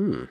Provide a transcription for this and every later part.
Hmm.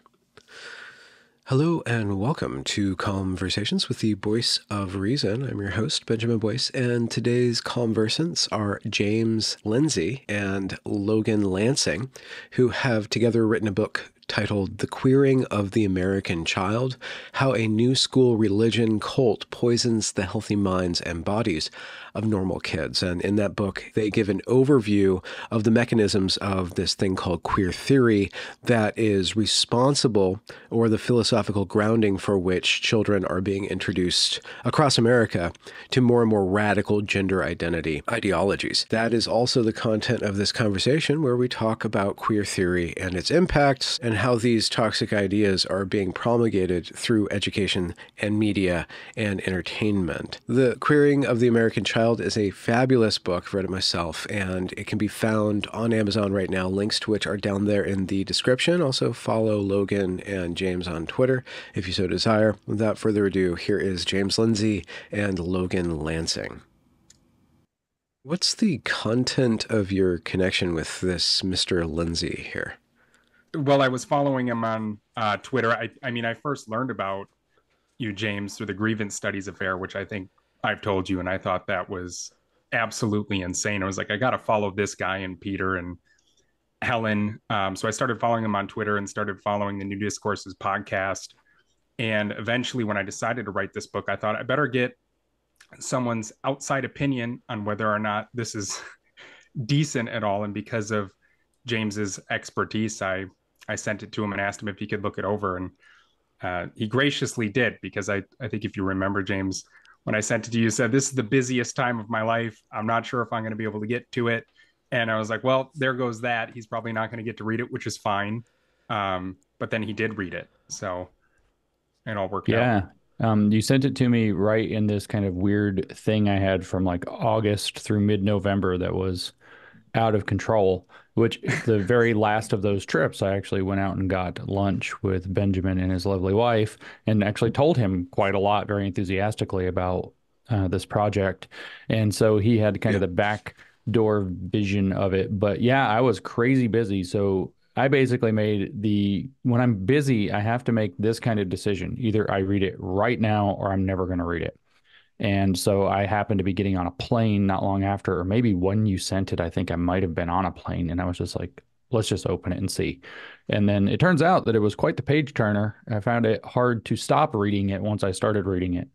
Hello and welcome to Conversations with the Voice of Reason. I'm your host, Benjamin Boyce, and today's conversants are James Lindsay and Logan Lancing, who have together written a book titled The Queering of the American Child How a New School Religion Cult Poisons the Healthy Minds and Bodies of Normal Kids. And in that book, they give an overview of the mechanisms of this thing called queer theory that is responsible or the philosophical grounding for which children are being introduced across America to more and more radical gender identity ideologies. That is also the content of this conversation where we talk about queer theory and its impacts and how these toxic ideas are being promulgated through education and media and entertainment. The Queering of the American Child is a fabulous book. I've read it myself, and it can be found on Amazon right now. Links to which are down there in the description. Also, follow Logan and James on Twitter if you so desire. Without further ado, here is James Lindsay and Logan Lancing. What's the content of your connection with this Mr. Lindsay here? Well, I was following him on uh, Twitter. I, I mean, I first learned about you, James, through the grievance studies affair, which I think I've told you, and I thought that was absolutely insane. I was like, I got to follow this guy and Peter and Helen. Um, so I started following him on Twitter and started following the New Discourses podcast. And eventually, when I decided to write this book, I thought I better get someone's outside opinion on whether or not this is decent at all. And because of James's expertise, I I sent it to him and asked him if he could look it over, and uh, he graciously did because I I think if you remember James when I sent it to you, said this is the busiest time of my life. I'm not sure if I'm going to be able to get to it, and I was like, well, there goes that. He's probably not going to get to read it, which is fine. Um, but then he did read it, so it all worked yeah. out. Yeah. Um, you sent it to me right in this kind of weird thing I had from like August through mid November that was out of control which the very last of those trips, I actually went out and got lunch with Benjamin and his lovely wife and actually told him quite a lot, very enthusiastically about uh, this project. And so he had kind yeah. of the back door vision of it. But yeah, I was crazy busy. So I basically made the when I'm busy, I have to make this kind of decision. Either I read it right now or I'm never going to read it. And so I happened to be getting on a plane not long after, or maybe when you sent it, I think I might have been on a plane. And I was just like, let's just open it and see. And then it turns out that it was quite the page turner. I found it hard to stop reading it once I started reading it.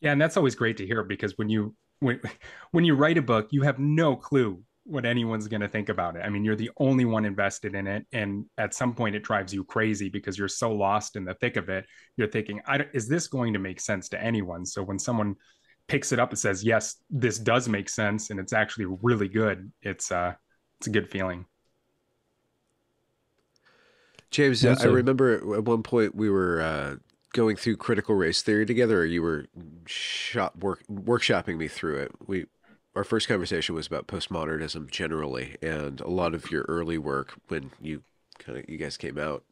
Yeah, and that's always great to hear because when you when when you write a book, you have no clue what anyone's going to think about it. I mean, you're the only one invested in it. And at some point, it drives you crazy because you're so lost in the thick of it. You're thinking, is this going to make sense to anyone? So when someone picks it up and says, yes, this does make sense, and it's actually really good, it's, uh, it's a good feeling. James, yeah, so, I remember at one point we were uh, going through critical race theory together, or you were shop work workshopping me through it. We our first conversation was about postmodernism generally, and a lot of your early work when you kind of you guys came out,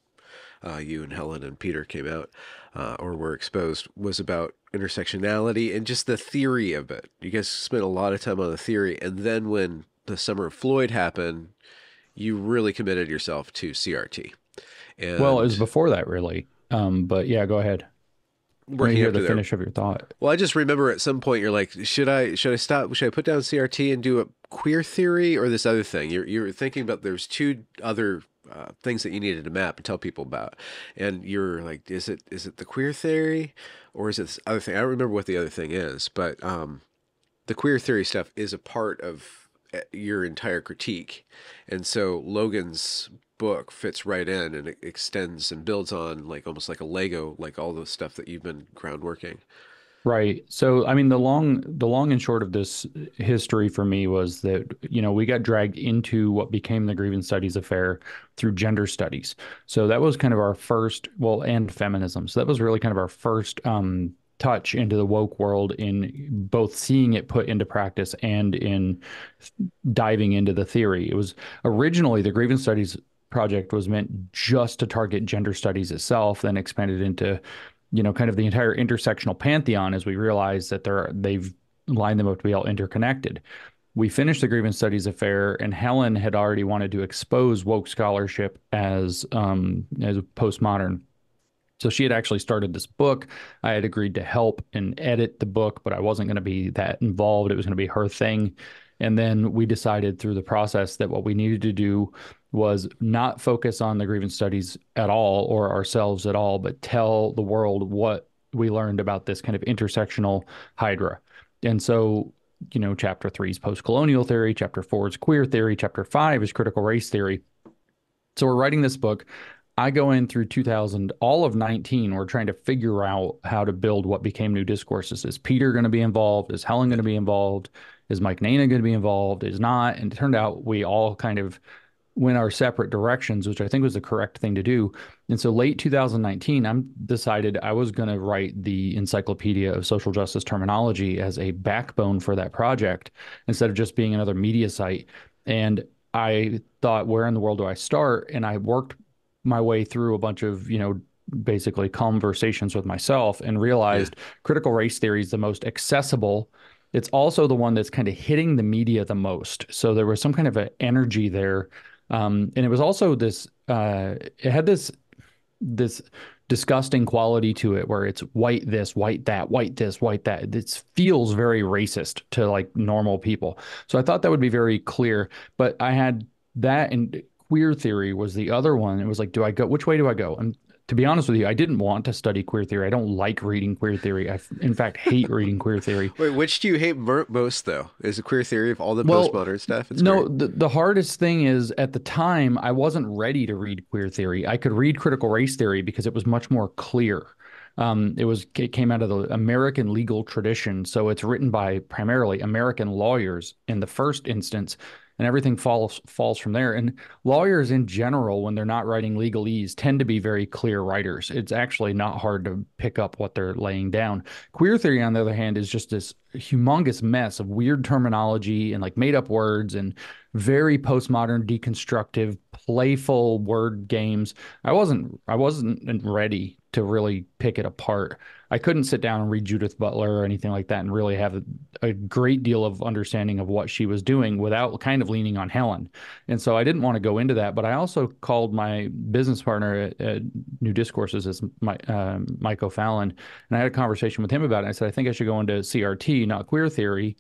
uh, you and Helen and Peter came out uh, or were exposed was about intersectionality and just the theory of it. You guys spent a lot of time on the theory, and then when the Summer of Floyd happened, you really committed yourself to CRT. And well, it was before that, really. Um, but yeah, go ahead working hear the finish of your thought. Well, I just remember at some point you're like, should I should I stop? Should I put down CRT and do a queer theory or this other thing? You're you're thinking about there's two other uh, things that you needed to map and tell people about, and you're like, is it is it the queer theory or is it this other thing? I don't remember what the other thing is, but um, the queer theory stuff is a part of your entire critique, and so Logan's book fits right in and it extends and builds on like almost like a Lego, like all the stuff that you've been groundworking. Right. So I mean the long the long and short of this history for me was that you know we got dragged into what became the grievance studies affair through gender studies. So that was kind of our first well and feminism. So that was really kind of our first um touch into the woke world in both seeing it put into practice and in diving into the theory. It was originally the grievance studies project was meant just to target gender studies itself, then expanded into, you know, kind of the entire intersectional pantheon as we realized that they're they've lined them up to be all interconnected. we finished the grievance studies affair, and Helen had already wanted to expose woke scholarship as um, as postmodern. So she had actually started this book. I had agreed to help and edit the book, but I wasn't going to be that involved. It was going to be her thing. And then we decided through the process that what we needed to do was not focus on the grievance studies at all or ourselves at all, but tell the world what we learned about this kind of intersectional hydra. And so, you know, chapter three is post colonial theory, chapter four is queer theory, chapter five is critical race theory. So we're writing this book. I go in through 2000, all of 19, we're trying to figure out how to build what became new discourses. Is Peter going to be involved? Is Helen going to be involved? Is Mike Nayna going to be involved? Is not? And it turned out we all kind of went our separate directions, which I think was the correct thing to do. And so late 2019, I decided I was going to write the Encyclopedia of Social Justice Terminology as a backbone for that project instead of just being another media site. And I thought, where in the world do I start? And I worked my way through a bunch of, you know, basically conversations with myself and realized yeah. critical race theory is the most accessible it's also the one that's kind of hitting the media the most. So there was some kind of an energy there um, and it was also this, uh, it had this, this disgusting quality to it where it's white this, white that, white this, white that. It feels very racist to like normal people. So I thought that would be very clear. But I had that and queer theory was the other one. It was like, do I go, which way do I go? And to be honest with you, I didn't want to study queer theory. I don't like reading queer theory. I, in fact, hate reading queer theory. Wait, which do you hate most, though? Is the queer theory of all the well, postmodern stuff? It's no, the, the hardest thing is at the time, I wasn't ready to read queer theory. I could read critical race theory because it was much more clear. Um, it was it came out of the American legal tradition, so it's written by primarily American lawyers in the first instance, and everything falls falls from there. And lawyers in general, when they're not writing legalese, tend to be very clear writers. It's actually not hard to pick up what they're laying down. Queer theory, on the other hand, is just this humongous mess of weird terminology and like made up words and very postmodern, deconstructive, playful word games. I wasn't I wasn't ready to really pick it apart. I couldn't sit down and read Judith Butler or anything like that and really have a, a, great deal of understanding of what she was doing without kind of leaning on Helen. And so I didn't want to go into that. But I also called my business partner at, at New Discourses as my, uh, Mike O'Fallon, and I had a conversation with him about it. I said, I think I should go into CRT, not queer theory,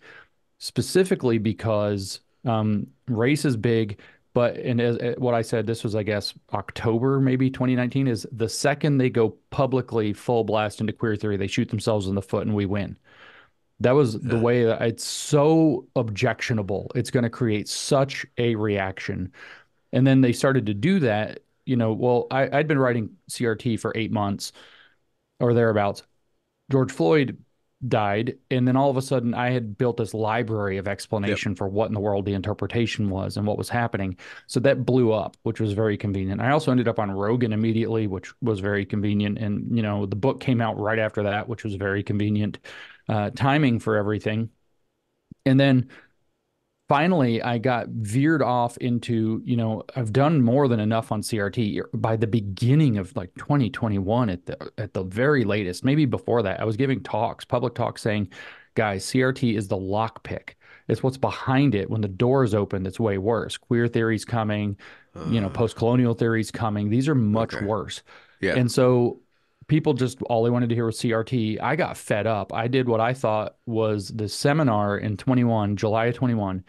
specifically because um, race is big but and as, as, what I said, this was I guess October maybe 2019 is the second they go publicly full blast into queer theory, they shoot themselves in the foot and we win. That was yeah. the way that it's so objectionable. It's going to create such a reaction. And then they started to do that. You know, well, I, I'd been writing CRT for eight months or thereabouts. George Floyd died and then all of a sudden i had built this library of explanation yep. for what in the world the interpretation was and what was happening. So that blew up which was very convenient. I also ended up on rogan immediately which was very convenient and you know the book came out right after that which was very convenient uh, timing for everything. And then finally I got veered off into, you know, I've done more than enough on CRT by the beginning of like 2021 at the at the very latest, maybe before that. I was giving talks, public talks saying, guys, CRT is the lockpick. It's what's behind it when the door is open that's way worse. Queer theory's coming, uh, you know, uh. post-colonial theory's coming. These are much okay. worse. Yeah. And so people just all they wanted to hear was CRT. I got fed up. I did what I thought was the seminar in 21, July of 21,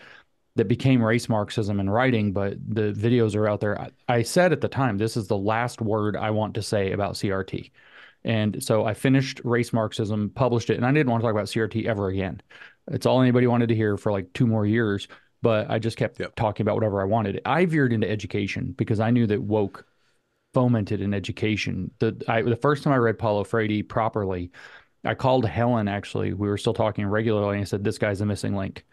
that became race Marxism in writing, but the videos are out there. I, I said at the time, this is the last word I want to say about CRT. And so I finished Race Marxism, published it, and I didn't want to talk about CRT ever again. It's all anybody wanted to hear for like two more years, but I just kept yep. talking about whatever I wanted. I veered into education because I knew that woke fomented in education. The I, the first time I read Paulo Freire properly, I called Helen. Actually, we were still talking regularly, and I said, "This guy's a missing link."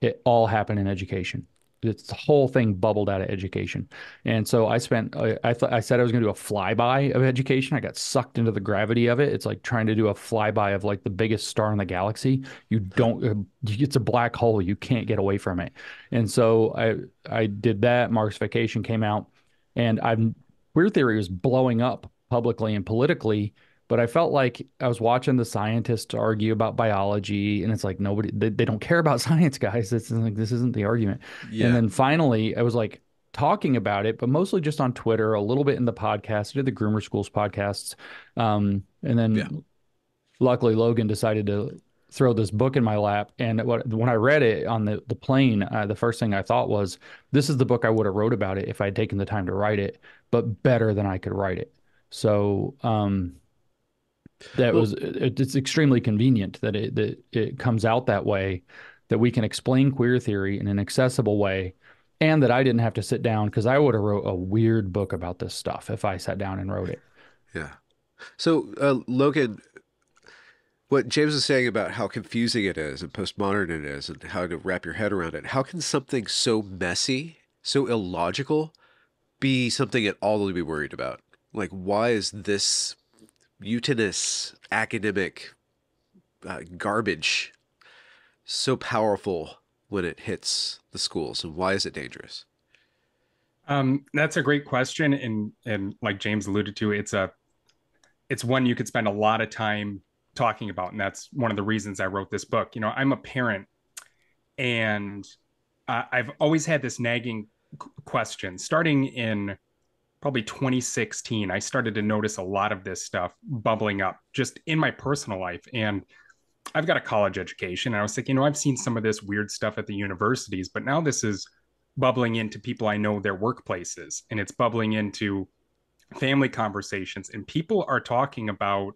It all happened in education. It's the whole thing bubbled out of education, and so I spent. I I, th- I said I was going to do a flyby of education. I got sucked into the gravity of it. It's like trying to do a flyby of like the biggest star in the galaxy. You don't. Uh, it's a black hole. You can't get away from it. And so I I did that. Marxification came out, and I'm, queer theory was blowing up publicly and politically But I felt like I was watching the scientists argue about biology, and it's like nobody they, they don't care about science, guys. It's like this isn't the argument. Yeah. And then finally, I was like talking about it, but mostly just on Twitter, a little bit in the podcast. I did the Groomer Schools podcasts, um, and then Yeah. luckily Logan decided to throw this book in my lap. And what, when I read it on the the plane, uh, the first thing I thought was, "This is the book I would have wrote about it if I had taken the time to write it, but better than I could write it." So um, that Well- was it, it's extremely convenient that it that it comes out that way, that we can explain queer theory in an accessible way. And that I didn't have to sit down because I would have wrote a weird book about this stuff if I sat down and wrote it. Yeah. So, uh, Logan, what James was saying about how confusing it is and postmodern it is and how to wrap your head around it, how can something so messy, so illogical, be something at all to be worried about? Like, why is this mutinous academic uh, garbage so powerful when it hits the schools? And why is it dangerous? Um, that's a great question, and and like James alluded to, it's a it's one you could spend a lot of time talking about, and that's one of the reasons I wrote this book. You know, I'm a parent, and uh, I've always had this nagging question. Starting in probably 2016, I started to notice a lot of this stuff bubbling up just in my personal life, and I've got a college education, and I was like you know, I've seen some of this weird stuff at the universities, but now this is bubbling into people I know their workplaces and it's bubbling into family conversations and people are talking about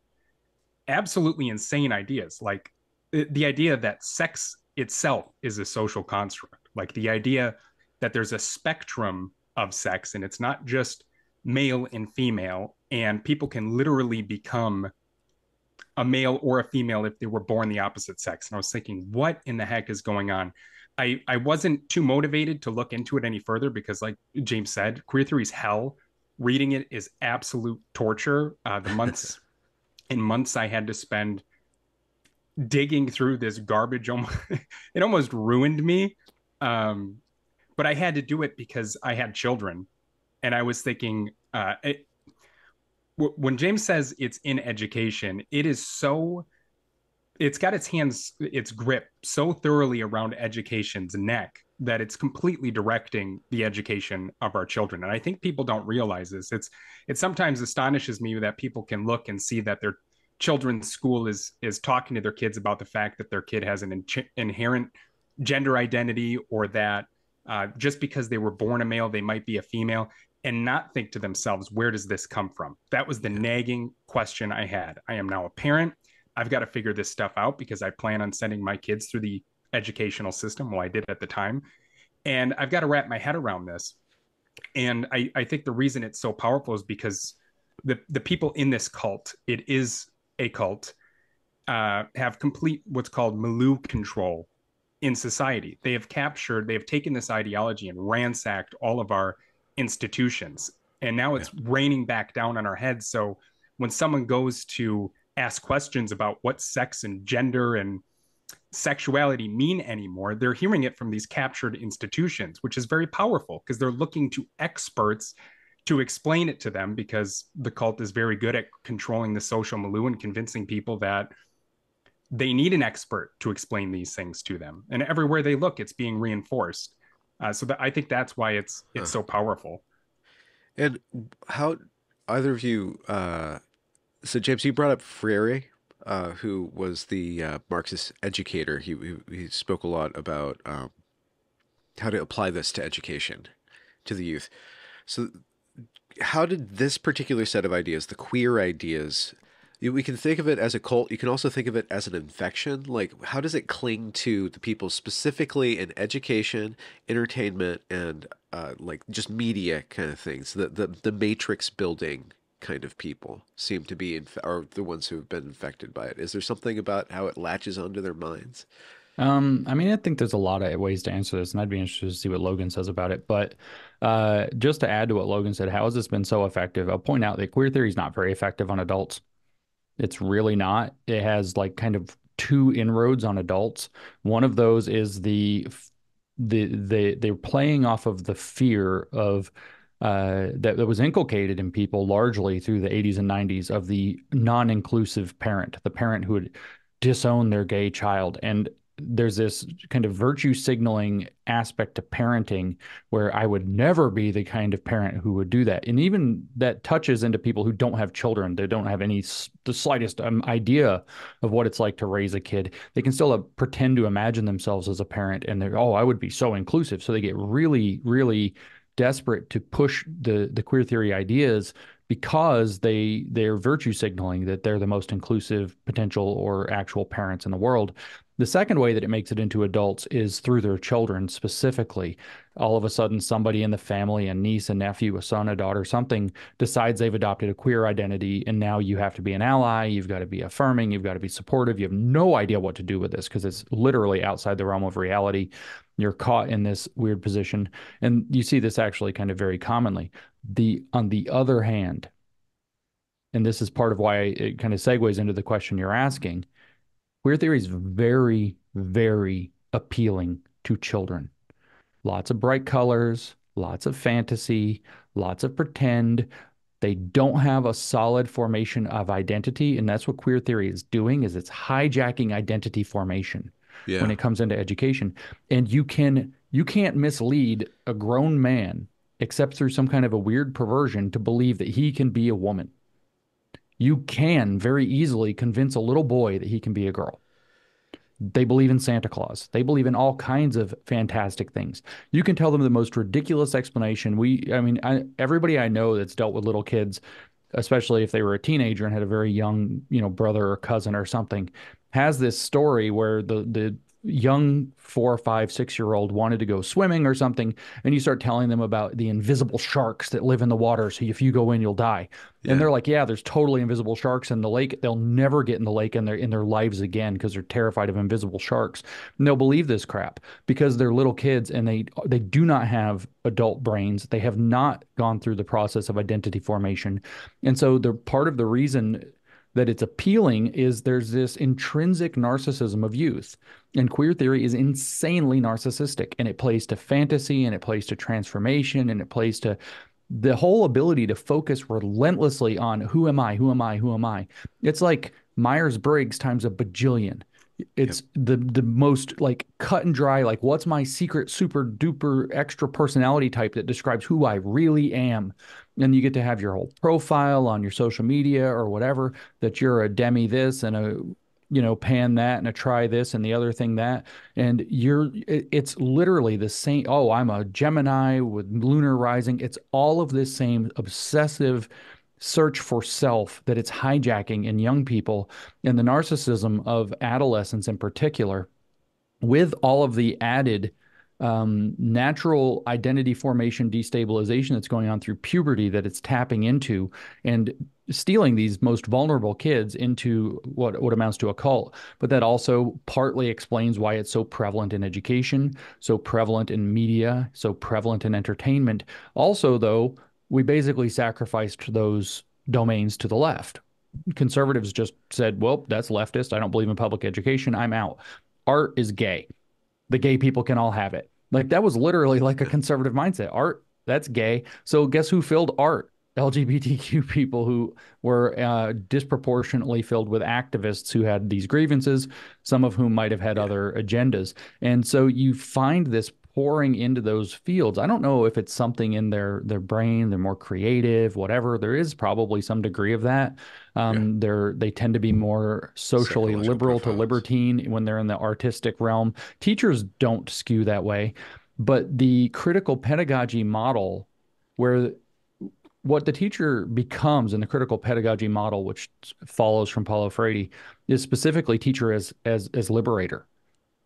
absolutely insane ideas. Like the, the idea that sex itself is a social construct like the idea that there's a spectrum of sex and it's not just male and female and people can literally become a male or a female if they were born the opposite sex and i was thinking what in the heck is going on I, I wasn't too motivated to look into it any further because, like James said, queer theory is hell. Reading it is absolute torture. Uh, the months and months I had to spend digging through this garbage, almost, it almost ruined me. Um, but I had to do it because I had children, and I was thinking, uh, it, w- when James says it's in education, it is so it's got its hands its grip so thoroughly around education's neck that it's completely directing the education of our children. And i think people don't realize this. It's it sometimes astonishes me that people can look and see that their children's school is is talking to their kids about the fact that their kid has an in- inherent gender identity or that uh, just because they were born a male they might be a female and not think to themselves where does this come from that was the nagging question i had i am now a parent I've got to figure this stuff out because I plan on sending my kids through the educational system. Well, I did at the time. And I've got to wrap my head around this. And I, I think the reason it's so powerful is because the, the people in this cult, it is a cult, uh, have complete what's called Milieu control in society. They have captured, they have taken this ideology and ransacked all of our institutions. And now it's yeah. raining back down on our heads. So when someone goes to ask questions about what sex and gender and sexuality mean anymore. They're hearing it from these captured institutions, which is very powerful because they're looking to experts to explain it to them because the cult is very good at controlling the social milieu and convincing people that they need an expert to explain these things to them. And everywhere they look, it's being reinforced. Uh, so that, I think that's why it's it's so powerful. And how either of you uh so James, you brought up Freire, uh, who was the uh, Marxist educator. He, he, he spoke a lot about um, how to apply this to education, to the youth. So, how did this particular set of ideas, the queer ideas, we can think of it as a cult. You can also think of it as an infection. Like, how does it cling to the people specifically in education, entertainment, and uh, like just media kind of things? The the the matrix building kind of people seem to be inf- are the ones who have been infected by it. Is there something about how it latches onto their minds? Um, I mean, I think there's a lot of ways to answer this, and I'd be interested to see what Logan says about it. But uh, just to add to what Logan said, how has this been so effective? I'll point out that queer theory is not very effective on adults. It's really not. It has like kind of two inroads on adults. One of those is the the the they're playing off of the fear of uh, that, that was inculcated in people largely through the 80s and 90s of the non-inclusive parent, the parent who would disown their gay child. And there's this kind of virtue signaling aspect to parenting where I would never be the kind of parent who would do that. And even that touches into people who don't have children. They don't have any the slightest um, idea of what it's like to raise a kid. They can still uh, pretend to imagine themselves as a parent and they're, oh, I would be so inclusive. So they get really, really desperate to push the the queer theory ideas because they they're virtue signaling that they're the most inclusive potential or actual parents in the world the second way that it makes it into adults is through their children specifically. All of a sudden, somebody in the family, a niece, a nephew, a son, a daughter, something decides they've adopted a queer identity, and now you have to be an ally. You've got to be affirming. You've got to be supportive. You have no idea what to do with this because it's literally outside the realm of reality. You're caught in this weird position, and you see this actually kind of very commonly. The on the other hand, and this is part of why it kind of segues into the question you're asking Queer theory is very, very appealing to children. Lots of bright colors, lots of fantasy, lots of pretend. They don't have a solid formation of identity, and that's what queer theory is doing is it's hijacking identity formation yeah. when it comes into education. And you can you can't mislead a grown man except through some kind of a weird perversion to believe that he can be a woman you can very easily convince a little boy that he can be a girl. They believe in Santa Claus. They believe in all kinds of fantastic things. You can tell them the most ridiculous explanation. We, I mean, I, everybody I know that's dealt with little kids, especially if they were a teenager and had a very young, you know, brother or cousin or something, has this story where the the young four, five, six year old wanted to go swimming or something, and you start telling them about the invisible sharks that live in the water. So if you go in, you'll die. Yeah. And they're like, "Yeah, there's totally invisible sharks in the lake. They'll never get in the lake in their in their lives again because they're terrified of invisible sharks." And they'll believe this crap because they're little kids and they they do not have adult brains. They have not gone through the process of identity formation, and so they're part of the reason that it's appealing is there's this intrinsic narcissism of youth. And queer theory is insanely narcissistic and it plays to fantasy and it plays to transformation and it plays to the whole ability to focus relentlessly on who am I, who am I, who am I. It's like Myers Briggs times a bajillion. It's yep. the the most like cut and dry, like what's my secret super duper extra personality type that describes who I really am and you get to have your whole profile on your social media or whatever that you're a demi this and a you know pan that and a try this and the other thing that. And you're it's literally the same oh i'm a gemini with lunar rising. It's all of this same obsessive search for self that it's hijacking in young people. And the narcissism of adolescents in particular with all of the added um, natural identity formation destabilization that's going on through puberty that it's tapping into and stealing these most vulnerable kids into what, what amounts to a cult. But that also partly explains why it's so prevalent in education, so prevalent in media, so prevalent in entertainment. Also, though, we basically sacrificed those domains to the left. Conservatives just said, well, that's leftist. I don't believe in public education. I'm out. Art is gay. The gay people can all have it. Like that was literally like a conservative mindset. Art, that's gay. So guess who filled art? LGBTQ people who were uh, disproportionately filled with activists who had these grievances, some of whom might have had yeah. other agendas. And so you find this pouring into those fields. I don't know if it's something in their their brain, they're more creative, whatever. There is probably some degree of that. Um, yeah. They're they tend to be more socially liberal profiles. to libertine when they're in the artistic realm. Teachers don't skew that way, but the critical pedagogy model, where what the teacher becomes in the critical pedagogy model, which follows from Paulo Freire, is specifically teacher as as as liberator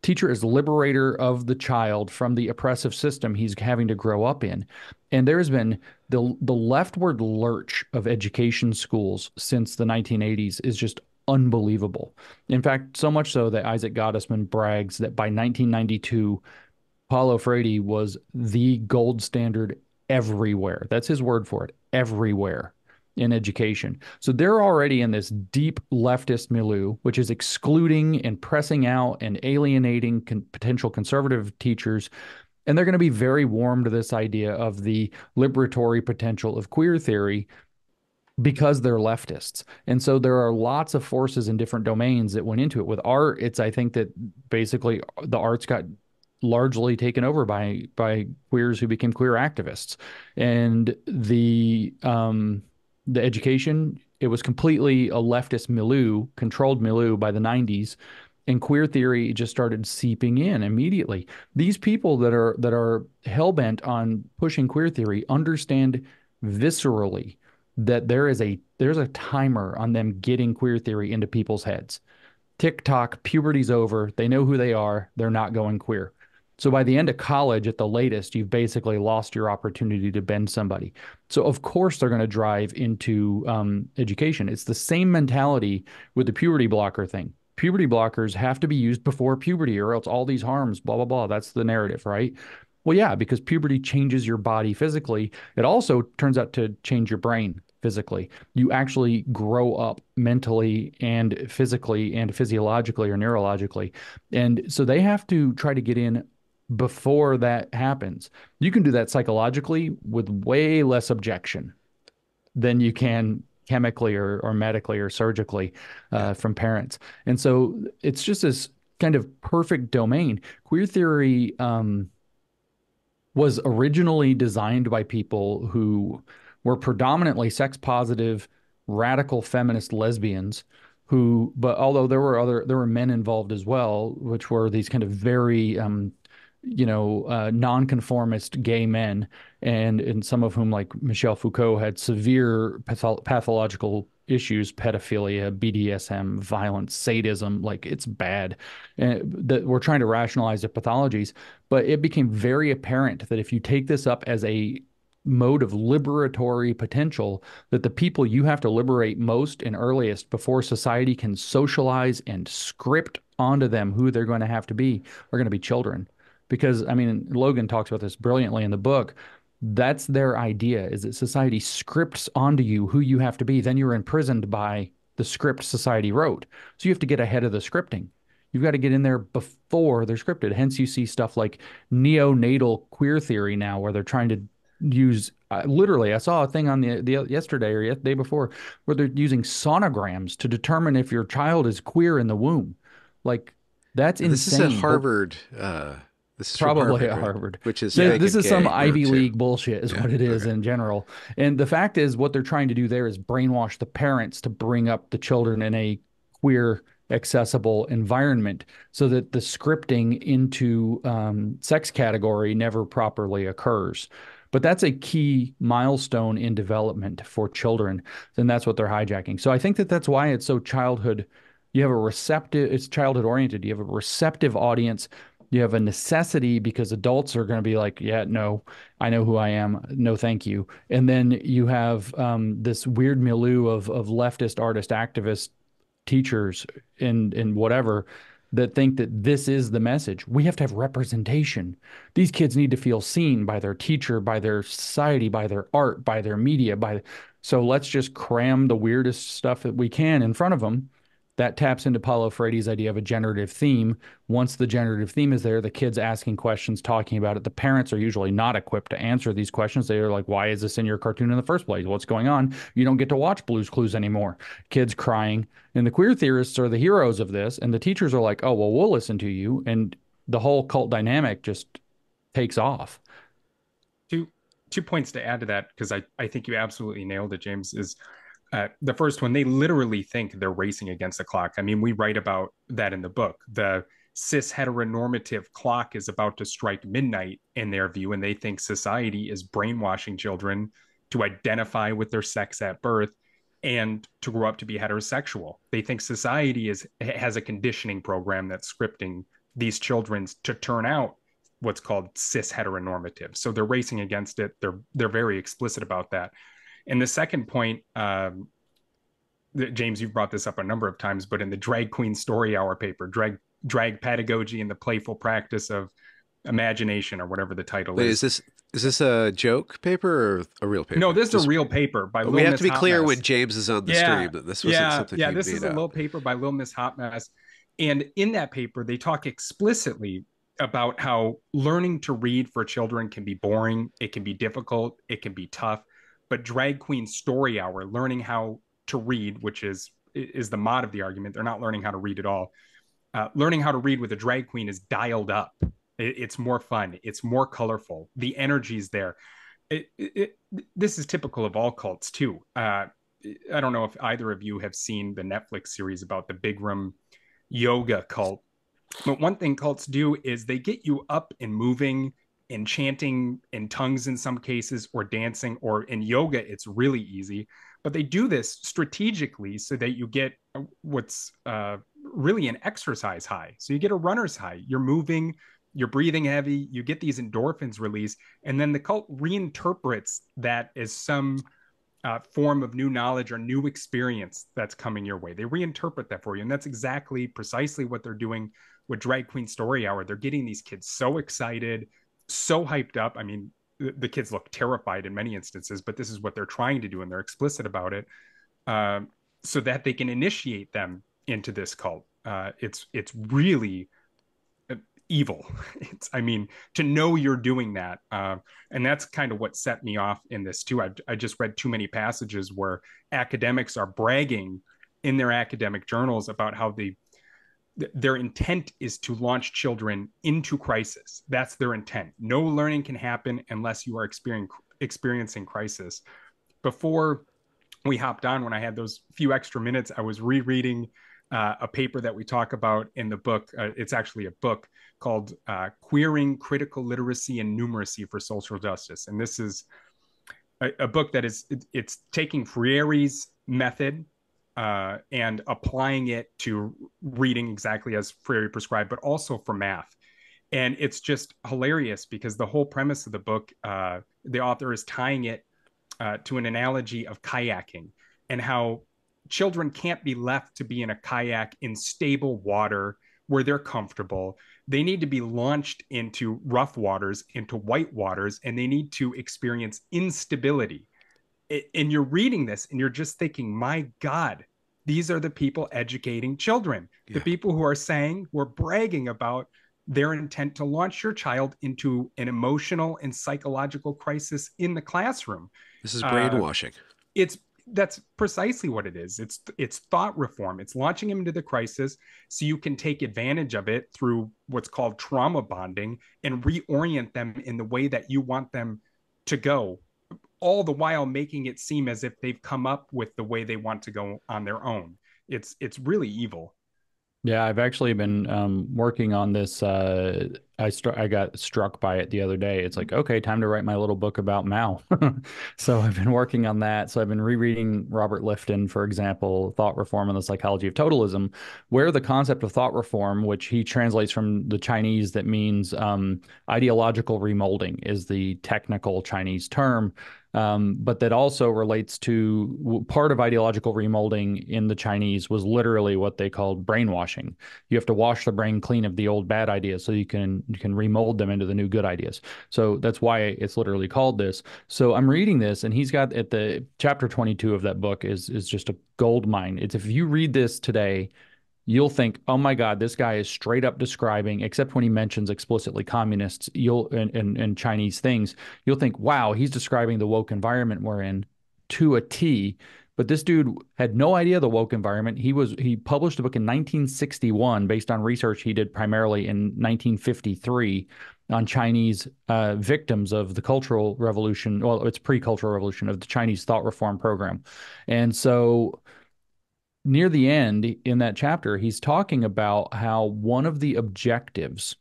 teacher is liberator of the child from the oppressive system he's having to grow up in. And there's been the the leftward lurch of education schools since the 1980s is just unbelievable. In fact, so much so that Isaac Gottesman brags that by 1992, Paulo Freire was the gold standard everywhere. That's his word for it, everywhere in education. So they're already in this deep leftist milieu, which is excluding and pressing out and alienating con- potential conservative teachers and they're going to be very warm to this idea of the liberatory potential of queer theory because they're leftists. And so there are lots of forces in different domains that went into it. With art, it's I think that basically the arts got largely taken over by by queers who became queer activists. And the um the education, it was completely a leftist milieu, controlled milieu by the 90s and queer theory just started seeping in immediately. These people that are that are hell bent on pushing queer theory understand viscerally that there is a there's a timer on them getting queer theory into people's heads. TikTok, puberty's over, they know who they are, they're not going queer. So by the end of college, at the latest, you've basically lost your opportunity to bend somebody. So of course they're going to drive into um, education. It's the same mentality with the puberty blocker thing puberty blockers have to be used before puberty or else all these harms, blah, blah, blah. That's the narrative, right? Well, yeah, because puberty changes your body physically. It also turns out to change your brain physically. You actually grow up mentally and physically and physiologically or neurologically. And so they have to try to get in before that happens. You can do that psychologically with way less objection than you can chemically or, or medically or surgically uh, from parents. And so it's just this kind of perfect domain. Queer theory um, was originally designed by people who were predominantly sex positive, radical feminist lesbians who but although there were other there were men involved as well which were these kind of very um, you know, uh, nonconformist gay men, and and some of whom, like Michel Foucault, had severe patho- pathological issues, pedophilia, BDSM, violence, sadism. Like it's bad, and that we're trying to rationalize the pathologies. But it became very apparent that if you take this up as a mode of liberatory potential that the people you have to liberate most and earliest before society can socialize and script onto them who they're going to have to be are going to be children because I mean Logan talks about this brilliantly in the book. That's their idea is that society scripts onto you who you have to be. Then you're imprisoned by the script society wrote. So you have to get ahead of the scripting. You've got to get in there before they're scripted. Hence, you see stuff like neonatal queer theory now, where they're trying to use uh, literally. I saw a thing on the, the yesterday or the day before where they're using sonograms to determine if your child is queer in the womb. Like that's insane. This is at Harvard. Uh, this is probably at Harvard, which is this, this is some Ivy League bullshit, is yeah, what it is okay. in general. And the fact is, what they're trying to do there is brainwash the parents to bring up the children in a queer, accessible environment, so that the scripting into um, sex category never properly occurs. But that's a key milestone in development for children. and that's what they're hijacking. So I think that that's why it's so childhood. You have a receptive. It's childhood oriented. You have a receptive audience you have a necessity because adults are going to be like, yeah, no, I know who I am. No, thank you. And then you have um, this weird milieu of of leftist artist activist teachers and and whatever that think that this is the message. We have to have representation. These kids need to feel seen by their teacher, by their society, by their art, by their media, by so let's just cram the weirdest stuff that we can in front of them that taps into Paulo Freire's idea of a generative theme. Once the generative theme is there, the kids asking questions, talking about it. The parents are usually not equipped to answer these questions. They are like, "Why is this in your cartoon in the first place? What's going on? You don't get to watch Blue's Clues anymore." Kids crying, and the queer theorists are the heroes of this, and the teachers are like, "Oh, well, we'll listen to you," and the whole cult dynamic just takes off. Two two points to add to that because I I think you absolutely nailed it, James. Is uh, the first one, they literally think they're racing against the clock. I mean, we write about that in the book. The cis heteronormative clock is about to strike midnight in their view, and they think society is brainwashing children to identify with their sex at birth and to grow up to be heterosexual. They think society is has a conditioning program that's scripting these children to turn out what's called cis heteronormative. So they're racing against it. They're they're very explicit about that. And the second point, um, James, you've brought this up a number of times, but in the Drag Queen Story Hour paper, drag drag pedagogy and the playful practice of imagination, or whatever the title Wait, is. Is this is this a joke paper or a real paper? No, this is a real paper by. We have Miss to be Hot clear Mess. when James is on the yeah, stream that this wasn't yeah, something. Yeah, this is a little paper by Lil Miss Hot Mess, and in that paper they talk explicitly about how learning to read for children can be boring, it can be difficult, it can be tough. But Drag Queen Story Hour, learning how to read, which is is the motte of the argument. They're not learning how to read at all. Uh, learning how to read with a drag queen is dialed up. It, it's more fun. It's more colorful. The energy's there. It, it, this is typical of all cults too. Uh, I don't know if either of you have seen the Netflix series about the Bikram yoga cult. But one thing cults do is they get you up and moving and chanting in tongues in some cases, or dancing, or in yoga, it's really easy. But they do this strategically so that you get what's uh, really an exercise high. So you get a runner's high. You're moving, you're breathing heavy, you get these endorphins released and then the cult reinterprets that as some uh, form of new knowledge or new experience that's coming your way. They reinterpret that for you. And that's exactly precisely what they're doing with Drag Queen Story Hour. They're getting these kids so excited, so hyped up. I mean, the, the kids look terrified in many instances, but this is what they're trying to do, and they're explicit about it, uh, so that they can initiate them into this cult. Uh, it's it's really evil. It's, I mean, to know you're doing that, uh, and that's kind of what set me off in this too. I, I just read too many passages where academics are bragging in their academic journals about how they their intent is to launch children into crisis. That's their intent. No learning can happen unless you are experiencing experiencing crisis. Before we hopped on, when I had those few extra minutes, I was rereading uh, a paper that we talk about in the book. Uh, it's actually a book called uh, Queering Critical Literacy and Numeracy for Social Justice. And this is a, a book that is, it, it's taking Freire's method uh, and applying it to reading exactly as Freire prescribed, but also for math. And it's just hilarious because the whole premise of the book, uh, the author is tying it uh, to an analogy of kayaking and how children can't be left to be in a kayak in stable water where they're comfortable. They need to be launched into rough waters, into white waters, and they need to experience instability. And you're reading this and you're just thinking, my God, these are the people educating children, yeah. the people who are saying, we're bragging about their intent to launch your child into an emotional and psychological crisis in the classroom. This is brainwashing. Uh, it's that's precisely what it is. It's it's thought reform. It's launching him into the crisis so you can take advantage of it through what's called trauma bonding and reorient them in the way that you want them to go all the while making it seem as if they've come up with the way they want to go on their own. It's it's really evil. Yeah, I've actually been um, working on this. Uh, I I got struck by it the other day. It's like, okay, time to write my little book about Mao. so I've been working on that. So I've been rereading Robert Lifton, for example, Thought Reform and the Psychology of Totalism, where the concept of thought reform, which he translates from the Chinese, that means um, ideological remolding, is the technical Chinese term um, but that also relates to part of ideological remolding in the Chinese was literally what they called brainwashing. You have to wash the brain clean of the old bad ideas so you can you can remold them into the new good ideas. So that's why it's literally called this. So I'm reading this, and he's got at the chapter 22 of that book is is just a gold mine. It's if you read this today you'll think, oh my God, this guy is straight up describing, except when he mentions explicitly communists you'll and, and, and Chinese things, you'll think, wow, he's describing the woke environment we're in to a T. But this dude had no idea the woke environment. He was he published a book in 1961 based on research he did primarily in 1953 on Chinese uh, victims of the Cultural Revolution. Well, it's pre-Cultural Revolution of the Chinese Thought Reform Program, and so near the end in that chapter, he's talking about how one of the objectives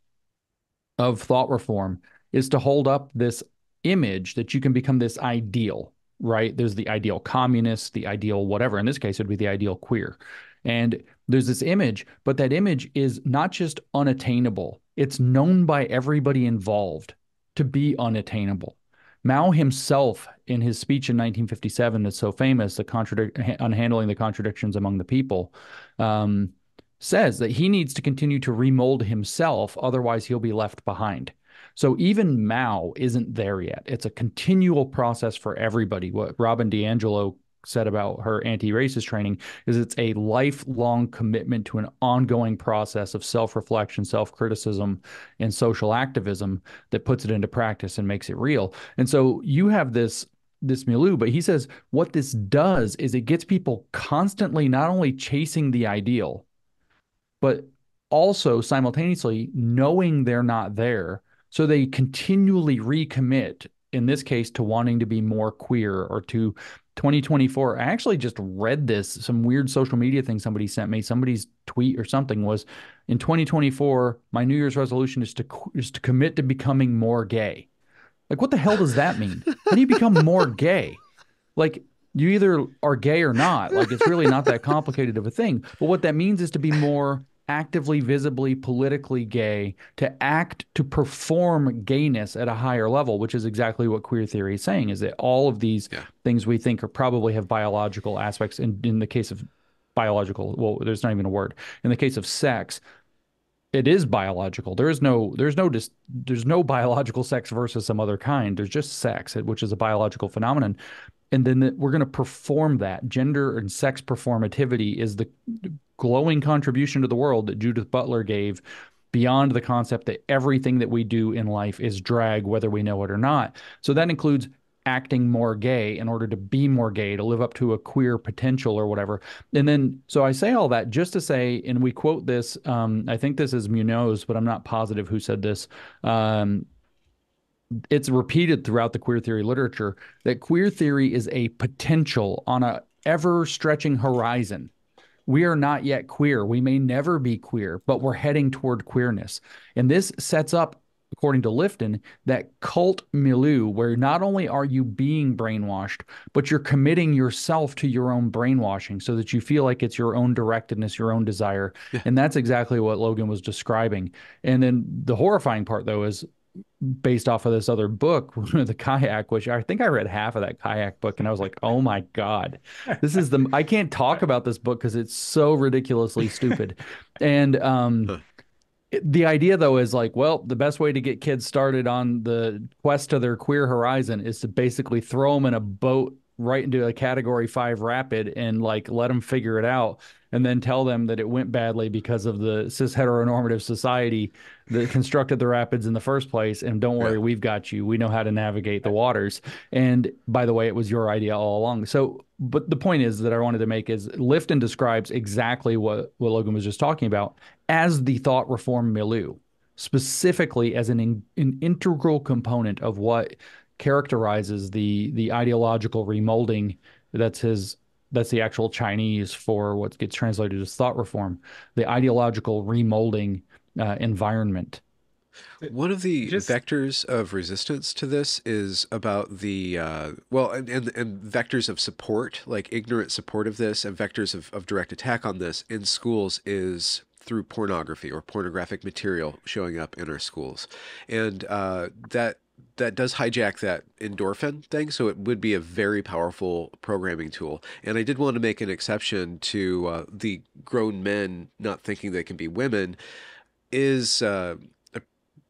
of thought reform is to hold up this image that you can become this ideal, right? There's the ideal communist, the ideal whatever. In this case, it would be the ideal queer. And there's this image, but that image is not just unattainable, it's known by everybody involved to be unattainable. Mao himself, in his speech in 1957, that's so famous, the contradic- on handling the contradictions among the people, um, says that he needs to continue to remold himself, otherwise he'll be left behind. So even Mao isn't there yet. It's a continual process for everybody. What Robin DiAngelo said about her anti-racist training is it's a lifelong commitment to an ongoing process of self-reflection, self-criticism, and social activism that puts it into practice and makes it real. And so you have this this milieu, but he says what this does is it gets people constantly not only chasing the ideal, but also simultaneously knowing they're not there. So they continually recommit, in this case, to wanting to be more queer or to 2024. I actually just read this, some weird social media thing somebody sent me. Somebody's tweet or something was in 2024, my New Year's resolution is to is to commit to becoming more gay. Like, what the hell does that mean? How do you become more gay? Like, you either are gay or not. Like, it's really not that complicated of a thing. But what that means is to be more actively, visibly, politically gay, to act, to perform gayness at a higher level, which is exactly what queer theory is saying, is that all of these yeah. things we think are probably have biological aspects. In, in the case of biological, well, there's not even a word. In the case of sex, it is biological. There is no there's no dis, there's no biological sex versus some other kind. There's just sex, which is a biological phenomenon. And then the, we're going to perform that. Gender and sex performativity is the glowing contribution to the world that Judith Butler gave beyond the concept that everything that we do in life is drag, whether we know it or not. So that includes acting more gay in order to be more gay, to live up to a queer potential or whatever. And then, so I say all that just to say, and we quote this, um, I think this is Munoz, but I'm not positive who said this. Um, it's repeated throughout the queer theory literature that queer theory is a potential on a ever stretching horizon. We are not yet queer. We may never be queer, but we're heading toward queerness. And this sets up according to Lifton, that cult milieu where not only are you being brainwashed, but you're committing yourself to your own brainwashing so that you feel like it's your own directedness, your own desire. Yeah. And that's exactly what Logan was describing. And then the horrifying part, though, is based off of this other book, the kayak, which I think I read half of that kayak book, and I was like, "Oh my god, this is the I can't talk about this book because it's so ridiculously stupid." And um, the idea though is like well the best way to get kids started on the quest to their queer horizon is to basically throw them in a boat right into a category 5 rapid and like let them figure it out and then tell them that it went badly because of the cis heteronormative society that constructed the rapids in the first place. And don't worry, yeah. we've got you. We know how to navigate the waters. And by the way, it was your idea all along. So, but the point is that I wanted to make is Lifton describes exactly what, what Logan was just talking about as the thought reform milieu, specifically as an, in, an integral component of what characterizes the the ideological remolding that's his that's the actual Chinese for what gets translated as thought reform, the ideological remolding uh, environment. One of the Just, vectors of resistance to this is about the uh, well, and, and, and vectors of support, like ignorant support of this, and vectors of, of direct attack on this in schools is through pornography or pornographic material showing up in our schools, and uh, that that does hijack that endorphin thing, so it would be a very powerful programming tool. And I did want to make an exception to uh, the grown men not thinking they can be women, is uh,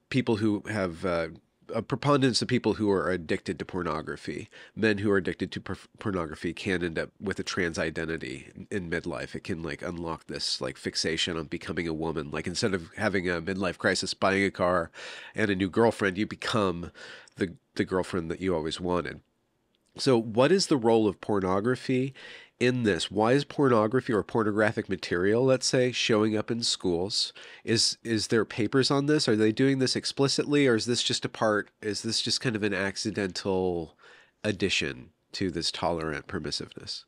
people who have uh, a preponderance of people who are addicted to pornography. Men who are addicted to por- pornography can end up with a trans identity in midlife. It can like unlock this like fixation on becoming a woman. Like instead of having a midlife crisis, buying a car and a new girlfriend, you become the the girlfriend that you always wanted. So, what is the role of pornography in this? Why is pornography or pornographic material, let's say, showing up in schools? Is is there papers on this? Are they doing this explicitly, or is this just a part? Is this just kind of an accidental addition to this tolerant permissiveness?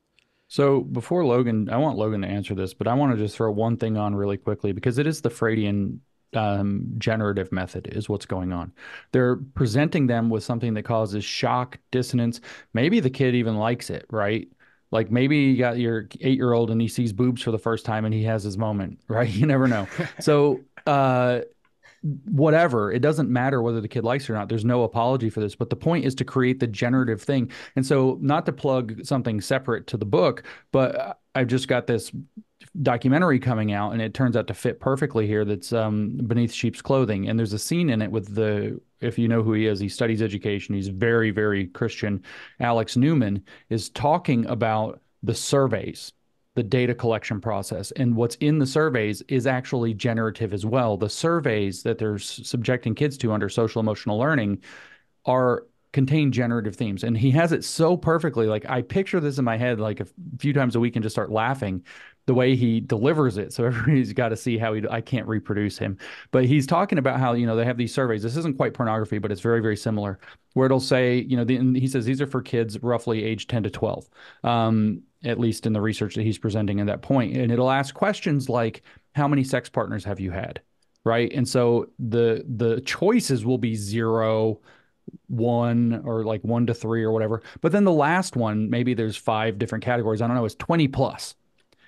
So before Logan, I want Logan to answer this, but I want to just throw one thing on really quickly because it is the Freudian um, generative method is what's going on. They're presenting them with something that causes shock, dissonance. Maybe the kid even likes it, right? Like maybe you got your eight year old and he sees boobs for the first time and he has his moment, right? You never know. so, uh, whatever, it doesn't matter whether the kid likes it or not. There's no apology for this. But the point is to create the generative thing. And so, not to plug something separate to the book, but I've just got this documentary coming out and it turns out to fit perfectly here that's um, beneath sheep's clothing and there's a scene in it with the if you know who he is, he studies education. He's very, very Christian. Alex Newman is talking about the surveys, the data collection process. And what's in the surveys is actually generative as well. The surveys that they're subjecting kids to under social emotional learning are contain generative themes and he has it so perfectly like i picture this in my head like a few times a week and just start laughing the way he delivers it so everybody's got to see how he i can't reproduce him but he's talking about how you know they have these surveys this isn't quite pornography but it's very very similar where it'll say you know the, he says these are for kids roughly age 10 to 12 um, at least in the research that he's presenting at that point and it'll ask questions like how many sex partners have you had right and so the the choices will be zero one or like one to three or whatever. But then the last one, maybe there's five different categories. I don't know, is 20 plus.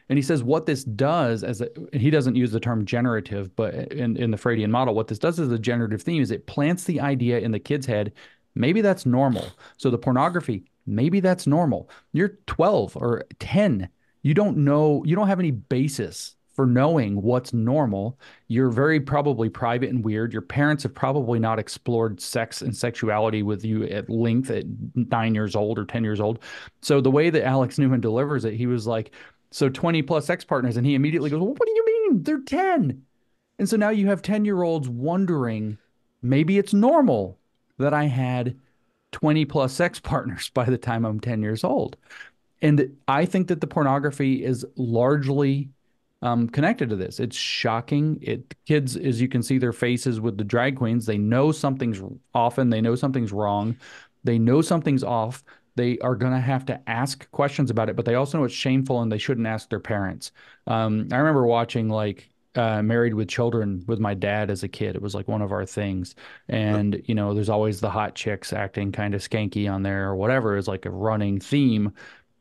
And he says what this does as a, he doesn't use the term generative, but in, in the Freudian model, what this does as a generative theme is it plants the idea in the kid's head. Maybe that's normal. So the pornography, maybe that's normal. You're 12 or 10. You don't know, you don't have any basis for knowing what's normal. You're very probably private and weird. Your parents have probably not explored sex and sexuality with you at length at nine years old or 10 years old. So the way that Alex Newman delivers it, he was like, so 20 plus ex partners. And he immediately goes, well, what do you mean? They're 10. And so now you have 10 year olds wondering, maybe it's normal that I had 20 plus sex partners by the time I'm 10 years old. And I think that the pornography is largely um, connected to this. It's shocking. It kids, as you can see their faces with the drag queens, they know something's often they know something's wrong, they know something's off. They are going to have to ask questions about it, but they also know it's shameful and they shouldn't ask their parents. Um, I remember watching like uh, Married with Children with my dad as a kid. It was like one of our things. And, you know, there's always the hot chicks acting kind of skanky on there or whatever is like a running theme.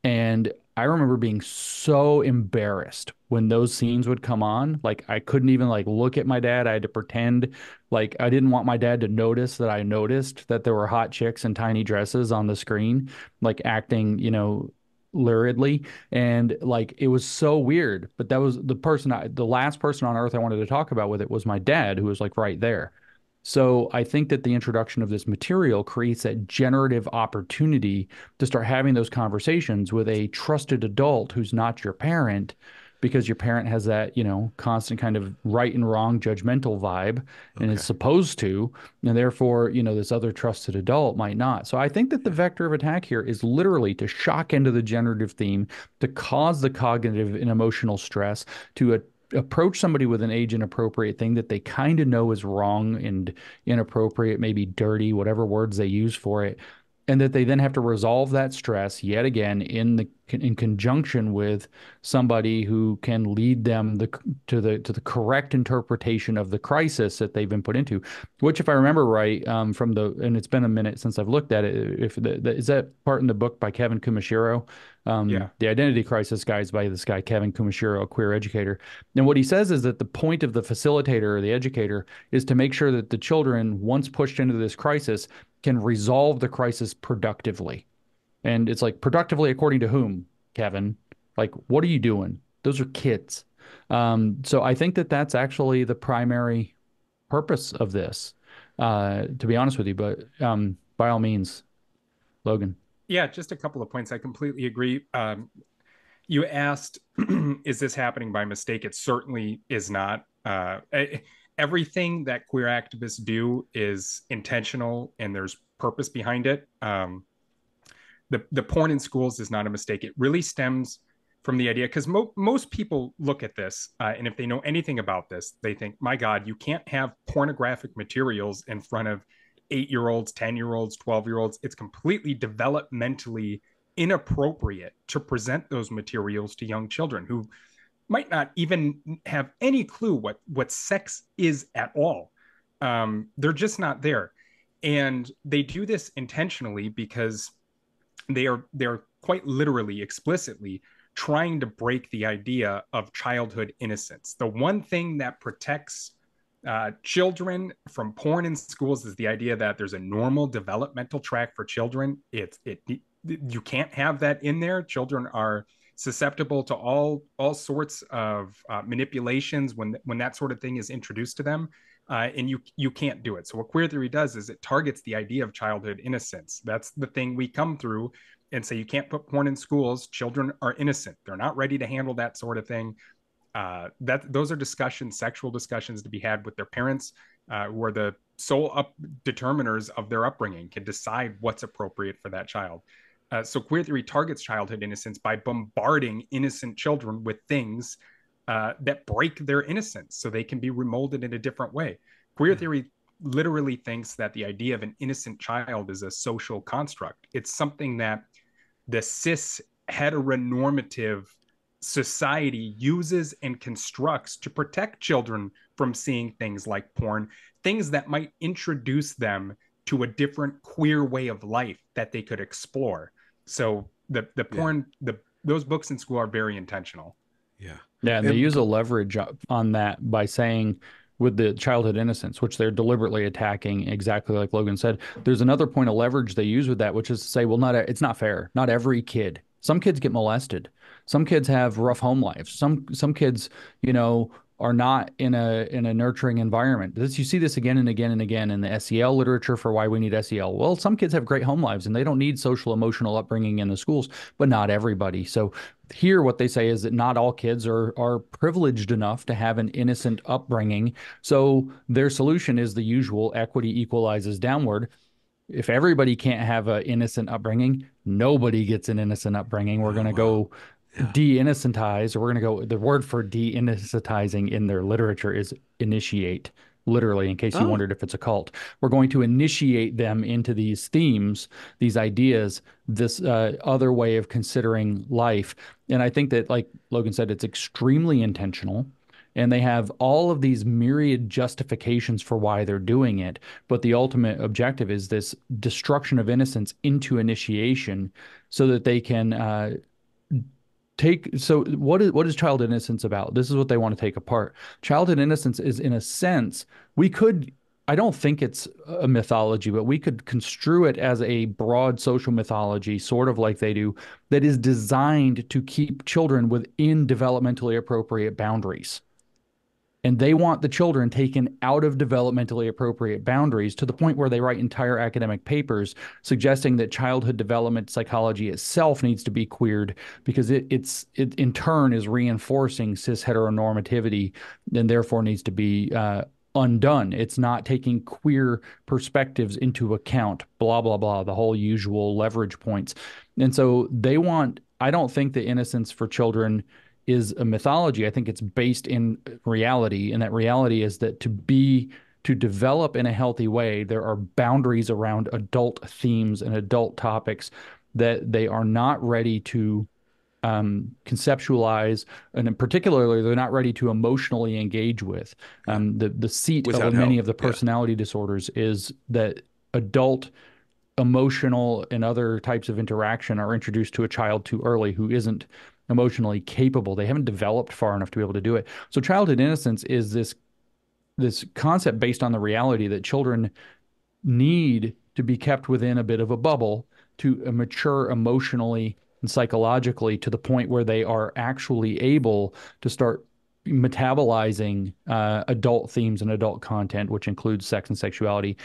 And I remember being so embarrassed when those scenes would come on. Like I couldn't even like look at my dad. I had to pretend like I didn't want my dad to notice that I noticed that there were hot chicks in tiny dresses on the screen, like acting, you know, luridly and like it was so weird but that was the person I, the last person on earth i wanted to talk about with it was my dad who was like right there so I think that the introduction of this material creates that generative opportunity to start having those conversations with a trusted adult who's not your parent because your parent has that you know constant kind of right and wrong judgmental vibe and is supposed to and therefore you know this other trusted adult might not. So i think that the vector of attack here is literally to shock into the generative theme to cause the cognitive and emotional stress to approach somebody with an age inappropriate thing that they kind of know is wrong and inappropriate, maybe dirty, whatever words they use for it, and that they then have to resolve that stress yet again in the in conjunction with somebody who can lead them the, to the to the correct interpretation of the crisis that they've been put into. Which, if I remember right, um, from the and it's been a minute since I've looked at it. If the, the, is that part in the book by Kevin Kumashiro, um, yeah. the Identity Crisis guys by this guy Kevin Kumashiro, a queer educator. And what he says is that the point of the facilitator or the educator is to make sure that the children, once pushed into this crisis, can resolve the crisis productively. And it's like productively according to whom, Kevin? Like, what are you doing? Those are kids. Um, so I think that that's actually the primary purpose of this, uh, to be honest with you. But um, by all means, Logan. Yeah, just a couple of points. I completely agree. Um, you asked, is this happening by mistake? It certainly is not. Uh, everything that queer activists do is intentional and there's purpose behind it. Um, the the porn in schools is not a mistake. It really stems from the idea because mo- most people look at this uh, and if they know anything about this, they think, "My God, you can't have pornographic materials in front of eight year olds, ten year olds, twelve year olds. It's completely developmentally inappropriate to present those materials to young children who might not even have any clue what what sex is at all. Um, they're just not there, and they do this intentionally because they are they're quite literally, explicitly trying to break the idea of childhood innocence. The one thing that protects uh, children from porn in schools is the idea that there's a normal developmental track for children. It's it you can't have that in there. Children are susceptible to all all sorts of uh, manipulations when when that sort of thing is introduced to them. Uh, and you you can't do it. So what queer theory does is it targets the idea of childhood innocence. That's the thing we come through and say you can't put porn in schools. Children are innocent; they're not ready to handle that sort of thing. Uh, that those are discussions, sexual discussions to be had with their parents, uh, the sole up determiners of their upbringing, can decide what's appropriate for that child. Uh, so queer theory targets childhood innocence by bombarding innocent children with things uh, that break their innocence so they can be remolded in a different way. Queer hmm. theory literally thinks that the idea of an innocent child is a social construct. It's something that the cis heteronormative society uses and constructs to protect children from seeing things like porn, things that might introduce them to a different queer way of life that they could explore. So the the porn yeah. the those books in school are very intentional. Yeah. Yeah, and, and they use a leverage on that by saying with the childhood innocence, which they're deliberately attacking, exactly like Logan said. There's another point of leverage they use with that, which is to say, well, not it's not fair. Not every kid. Some kids get molested. Some kids have rough home lives. Some some kids, you know, are not in a in a nurturing environment. This you see this again and again and again in the SEL literature for why we need SEL. Well, some kids have great home lives and they don't need social emotional upbringing in the schools, but not everybody. So here what they say is that not all kids are are privileged enough to have an innocent upbringing. So their solution is the usual equity equalizes downward. If everybody can't have an innocent upbringing, nobody gets an innocent upbringing. We're going to go yeah. de-innocentize or we're going to go the word for de-innocentizing in their literature is initiate literally in case you oh. wondered if it's a cult we're going to initiate them into these themes these ideas this uh, other way of considering life and i think that like logan said it's extremely intentional and they have all of these myriad justifications for why they're doing it but the ultimate objective is this destruction of innocence into initiation so that they can uh, take so what is what is childhood innocence about? This is what they want to take apart. Childhood innocence is in a sense we could i don't think it's a mythology but we could construe it as a broad social mythology sort of like they do that is designed to keep children within developmentally appropriate boundaries and they want the children taken out of developmentally appropriate boundaries to the point where they write entire academic papers suggesting that childhood development psychology itself needs to be queered because it, it's it in turn is reinforcing cis heteronormativity and therefore needs to be uh, undone. It's not taking queer perspectives into account, blah, blah, blah, the whole usual leverage points. And so they want, I don't think the innocence for children is a mythology. I think it's based in reality, and that reality is that to be to develop in a healthy way, there are boundaries around adult themes and adult topics that they are not ready to um, conceptualize, and particularly they're not ready to emotionally engage with. Um, the the seat Without of many help. of the personality yeah. disorders is that adult emotional and other types of interaction are introduced to a child too early who isn't emotionally capable. They haven't developed far enough to be able to do it. So childhood innocence is this this concept based on the reality that children need to be kept within a bit of a bubble to mature emotionally and psychologically to the point where they are actually able to start metabolizing uh, adult themes and adult content, which includes sex and sexuality,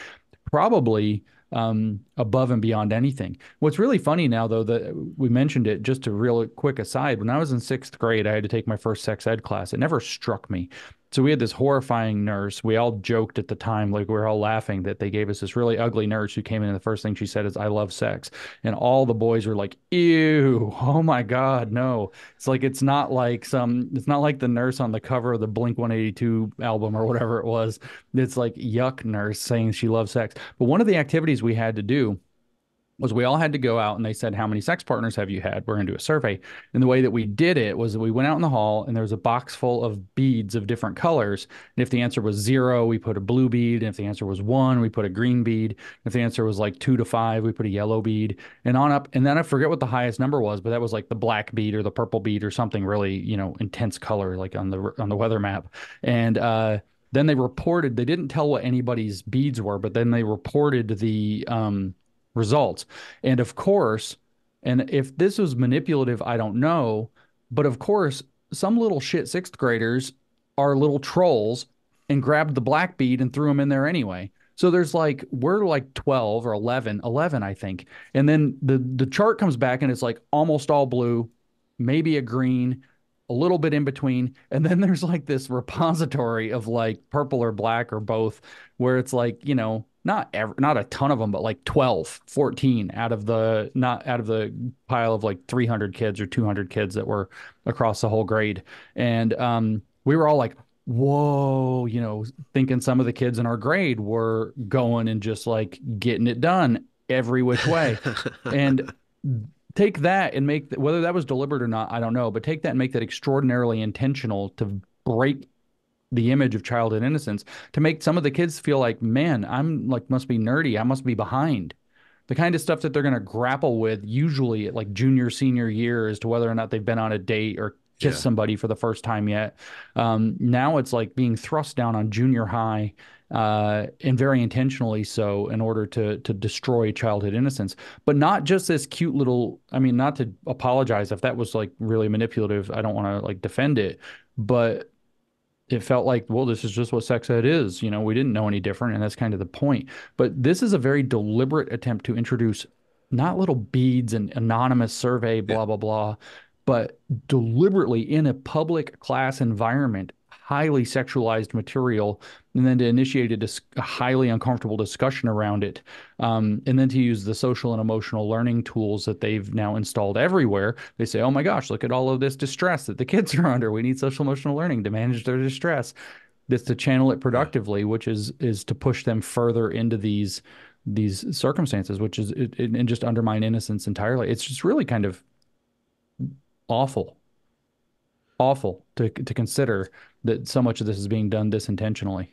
probably um, above and beyond anything. What's really funny now, though, that we mentioned it just a real quick aside. When I was in sixth grade, I had to take my first sex ed class. It never struck me so we had this horrifying nurse. We all joked at the time, like we were all laughing that they gave us this really ugly nurse who came in and the first thing she said is, I love sex. And all the boys were like, ew, oh my God, no. It's like, it's not like some, it's not like the nurse on the cover of the Blink 182 album or whatever it was. It's like yuck nurse saying she loves sex. But one of the activities we had to do was we all had to go out and they said, How many sex partners have you had? We're going to do a survey. And the way that we did it was that we went out in the hall and there was a box full of beads of different colors. And if the answer was zero, we put a blue bead. And if the answer was one, we put a green bead. If the answer was like two to five, we put a yellow bead and on up. And then I forget what the highest number was, but that was like the black bead or the purple bead or something really, you know, intense color, like on the on the weather map. And uh then they reported they didn't tell what anybody's beads were, but then they reported the um results. And of course, and if this was manipulative, I don't know. But of course, some little shit sixth graders are little trolls and grabbed the black bead and threw them in there anyway. So there's like we're like 12 or 11, 11 I think. And then the the chart comes back and it's like almost all blue, maybe a green, a little bit in between. And then there's like this repository of like purple or black or both where it's like, you know, not ever, not a ton of them, but like 12, 14 out of the not out of the pile of like 300 kids or 200 kids that were across the whole grade. And um we were all like, whoa, you know, thinking some of the kids in our grade were going and just like getting it done every which way. and take that and make whether that was deliberate or not, I don't know, but take that and make that extraordinarily intentional to break the image of childhood innocence to make some of the kids feel like, man, I'm like must be nerdy, I must be behind. The kind of stuff that they're going to grapple with usually at like junior senior year as to whether or not they've been on a date or kissed yeah. somebody for the first time yet. Um, now it's like being thrust down on junior high, uh, and very intentionally so, in order to to destroy childhood innocence. But not just this cute little. I mean, not to apologize if that was like really manipulative. I don't want to like defend it, but it felt like, well, this is just what sex ed is. You know, we didn't know any different, and that's kind of the point. But this is a very deliberate attempt to introduce not little beads and anonymous survey, blah, yeah. blah, blah, but deliberately in a public class environment, highly sexualized material, and then to initiate a, dis- a highly uncomfortable discussion around it, um, and then to use the social and emotional learning tools that they've now installed everywhere. They say, "Oh my gosh, look at all of this distress that the kids are under. We need social emotional learning to manage their distress." This to channel it productively, which is is to push them further into these these circumstances, which is it, it, and just undermine innocence entirely. It's just really kind of awful awful to to consider that so much of this is being done this intentionally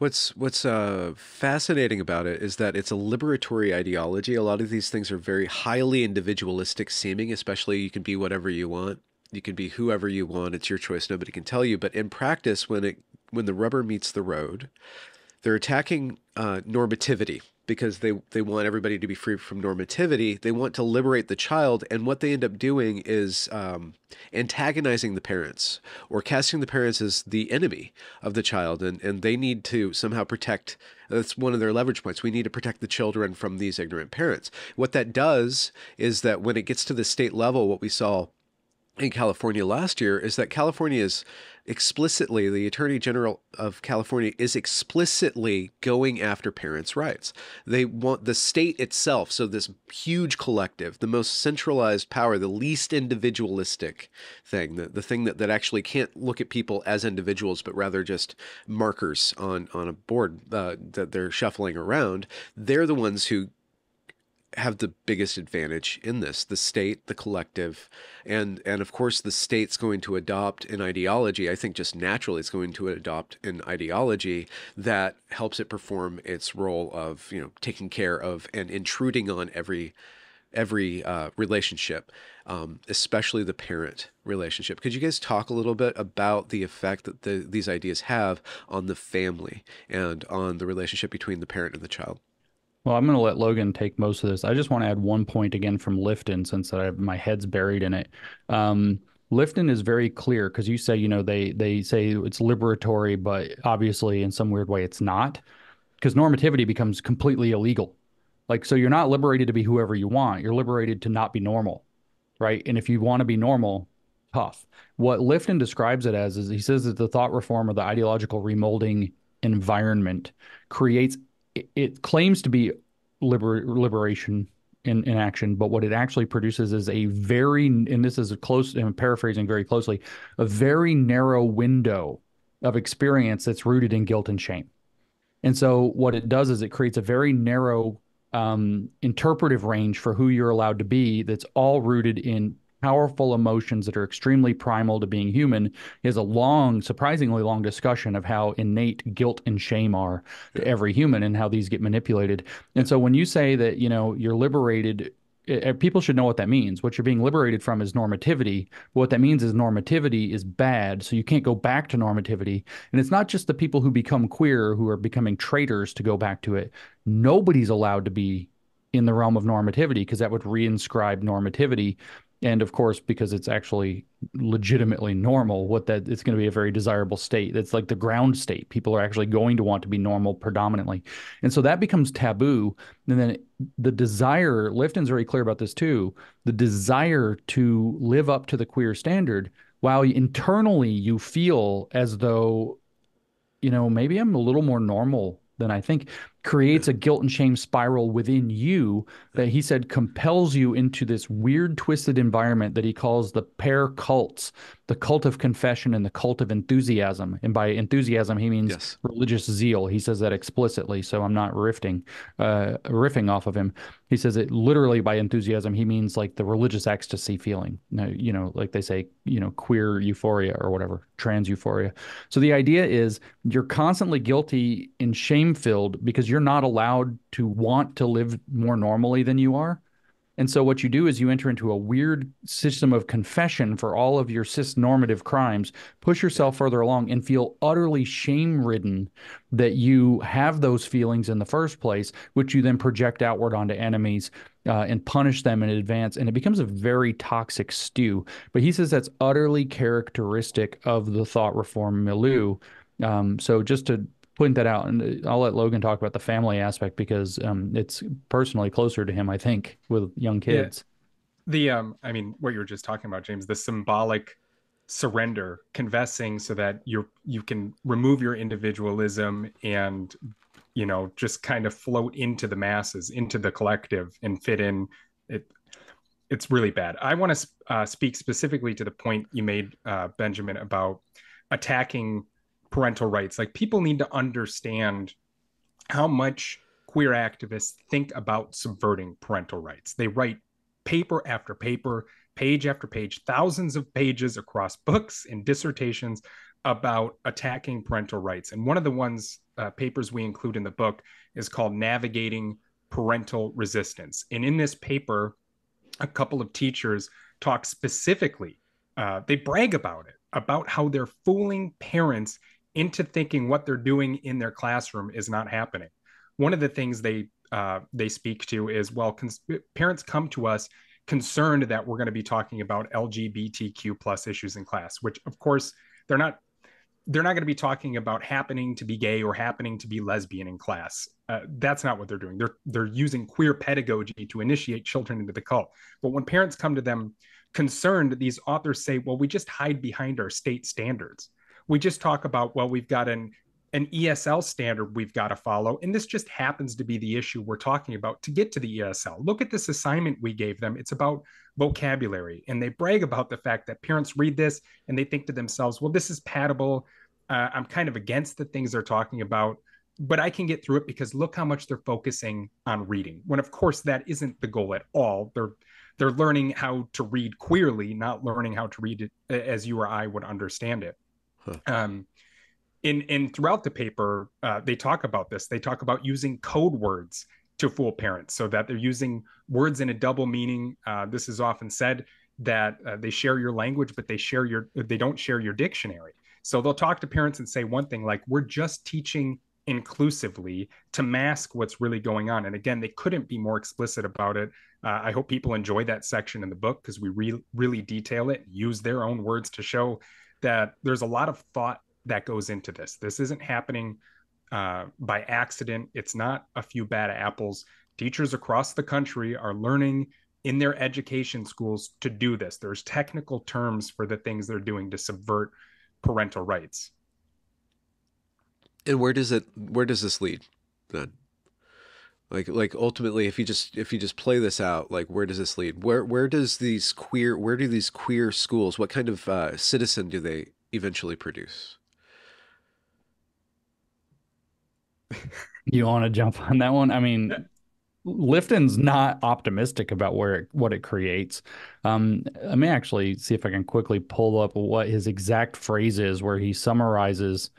What's what's uh, fascinating about it is that it's a liberatory ideology. A lot of these things are very highly individualistic seeming, especially you can be whatever you want. You can be whoever you want. It's your choice. Nobody can tell you. But in practice, when it when the rubber meets the road, they're attacking uh, normativity because they they want everybody to be free from normativity. They want to liberate the child, and what they end up doing is um, antagonizing the parents or casting the parents as the enemy of the child, and and they need to somehow protect. That's one of their leverage points. We need to protect the children from these ignorant parents. What that does is that when it gets to the state level, what we saw in California last year is that California is explicitly, the Attorney General of California is explicitly going after parents' rights. They want the state itself, so this huge collective, the most centralized power, the least individualistic thing, the, the thing that, that actually can't look at people as individuals, but rather just markers on, on a board uh, that they're shuffling around, they're the ones who have the biggest advantage in this the state the collective and and of course the state's going to adopt an ideology i think just naturally it's going to adopt an ideology that helps it perform its role of you know taking care of and intruding on every every uh, relationship um, especially the parent relationship. Could you guys talk a little bit about the effect that the, these ideas have on the family and on the relationship between the parent and the child well, I'm going to let Logan take most of this. I just want to add one point again from Lifton since I, have my head's buried in it. Um, Lifton is very clear because you say, you know, they they say it's liberatory, but obviously in some weird way it's not because normativity becomes completely illegal. Like, so you're not liberated to be whoever you want. You're liberated to not be normal, right? And if you want to be normal, tough. What Lifton describes it as is he says that the thought reform or the ideological remolding environment creates it, claims to be liber, liberation in, in action, but what it actually produces is a very, and this is a close, I'm paraphrasing very closely, a very narrow window of experience that's rooted in guilt and shame. And so what it does is it creates a very narrow um, interpretive range for who you're allowed to be that's all rooted in powerful emotions that are extremely primal to being human. is a long, surprisingly long discussion of how innate guilt and shame are to every human and how these get manipulated. And so when you say that, you know, you're liberated eh, eh, people should know what that means. What you're being liberated from is normativity. What that means is normativity is bad, so you can't go back to normativity. And it's not just the people who become queer who are becoming traitors to go back to it. Nobody's allowed to be in the realm of normativity because that would reinscribe normativity and of course because it's actually legitimately normal what that it's going to be a very desirable state. That's like the ground state. People are actually going to want to be normal predominantly. And so that becomes taboo. And then the desire lifton's very clear about this too the desire to live up to the queer standard while internally you feel as though you know maybe i'm a little more normal than i think creates a guilt and shame spiral within you that he said compels you into this weird twisted environment that he calls the pair cults the cult of confession and the cult of enthusiasm. And by enthusiasm he means yes. religious zeal. He says that explicitly so i'm not riffing uh, riffing off of him. He says it literally by enthusiasm he means like the religious ecstasy feeling. You know like they say you know queer euphoria or whatever trans euphoria. So the idea is you're constantly guilty and shame filled because you're not allowed to want to live more normally than you are. And so what you do is you enter into a weird system of confession for all of your cis normative crimes, push yourself further along and feel utterly shame ridden that you have those feelings in the first place, which you then project outward onto enemies uh, and punish them in advance. And it becomes a very toxic stew. But he says that's utterly characteristic of the thought reform milieu. Um, so just to pointing that out, and I'll let Logan talk about the family aspect because um, it's personally closer to him, I think, with young kids. Yeah. The um, I mean, what you were just talking about, James, the symbolic surrender, confessing, so that you're you can remove your individualism and you know just kind of float into the masses, into the collective, and fit in. It it's really bad. I want to uh, speak specifically to the point you made, uh, Benjamin, about attacking parental rights. Like people need to understand how much queer activists think about subverting parental rights. They write paper after paper, page after page, thousands of pages across books and dissertations about attacking parental rights. And one of the ones uh, papers we include in the book is called Navigating Parental Resistance. And in this paper, a couple of teachers talk specifically, uh, they brag about it, about how they're fooling parents into thinking what they're doing in their classroom is not happening. One of the things they uh, they speak to is well, cons- parents come to us concerned that we're going to be talking about LGBTQ plus issues in class, which of course they're not. They're not going to be talking about happening to be gay or happening to be lesbian in class. Uh, that's not what they're doing. They're they're using queer pedagogy to initiate children into the cult. But when parents come to them concerned, these authors say, "Well, we just hide behind our state standards." We just talk about well we've got an an ESL standard we've got to follow. And this just happens to be the issue we're talking about to get to the ESL. Look at this assignment we gave them. It's about vocabulary. And they brag about the fact that parents read this and they think to themselves, well, this is patable. Uh, I'm kind of against the things they're talking about, but I can get through it because look how much they're focusing on reading. When, of course, that isn't the goal at all. They're they're learning how to read queerly, not learning how to read it as you or I would understand it. Um, in in throughout the paper, uh, they talk about this. They talk about using code words to fool parents, so that they're using words in a double meaning. Uh, this is often said that uh, they share your language, but they share your they don't share your dictionary. So they'll talk to parents and say one thing like, "We're just teaching inclusively to mask what's really going on." And again, they couldn't be more explicit about it. Uh, I hope people enjoy that section in the book because we re- really detail it, use their own words to show that there's a lot of thought that goes into this. This isn't happening uh, by accident. It's not a few bad apples. Teachers across the country are learning in their education schools to do this. There's technical terms for the things they're doing to subvert parental rights. And where does it where does this lead then? Like like ultimately if you just if you just play this out like where does this lead? Where where does these queer where do these queer schools what kind of uh, citizen do they eventually produce? You want to jump on that one? I mean Lifton's not optimistic about where it, what it creates. Um, let me actually see if I can quickly pull up what his exact phrase is, where he summarizes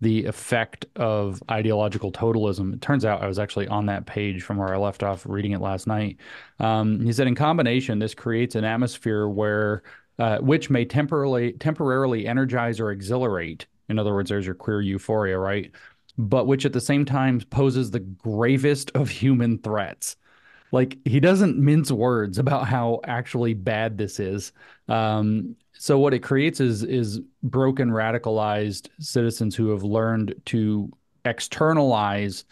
the effect of ideological totalism. It turns out I was actually on that page from where I left off reading it last night. Um, he said, in combination, this creates an atmosphere where uh, which may temporarily temporarily energize or exhilarate. In other words, there's your queer euphoria, right? But which at the same time poses the gravest of human threats. Like he doesn't mince words about how actually bad this is. Um, so what it creates is is broken, radicalized citizens who have learned to externalize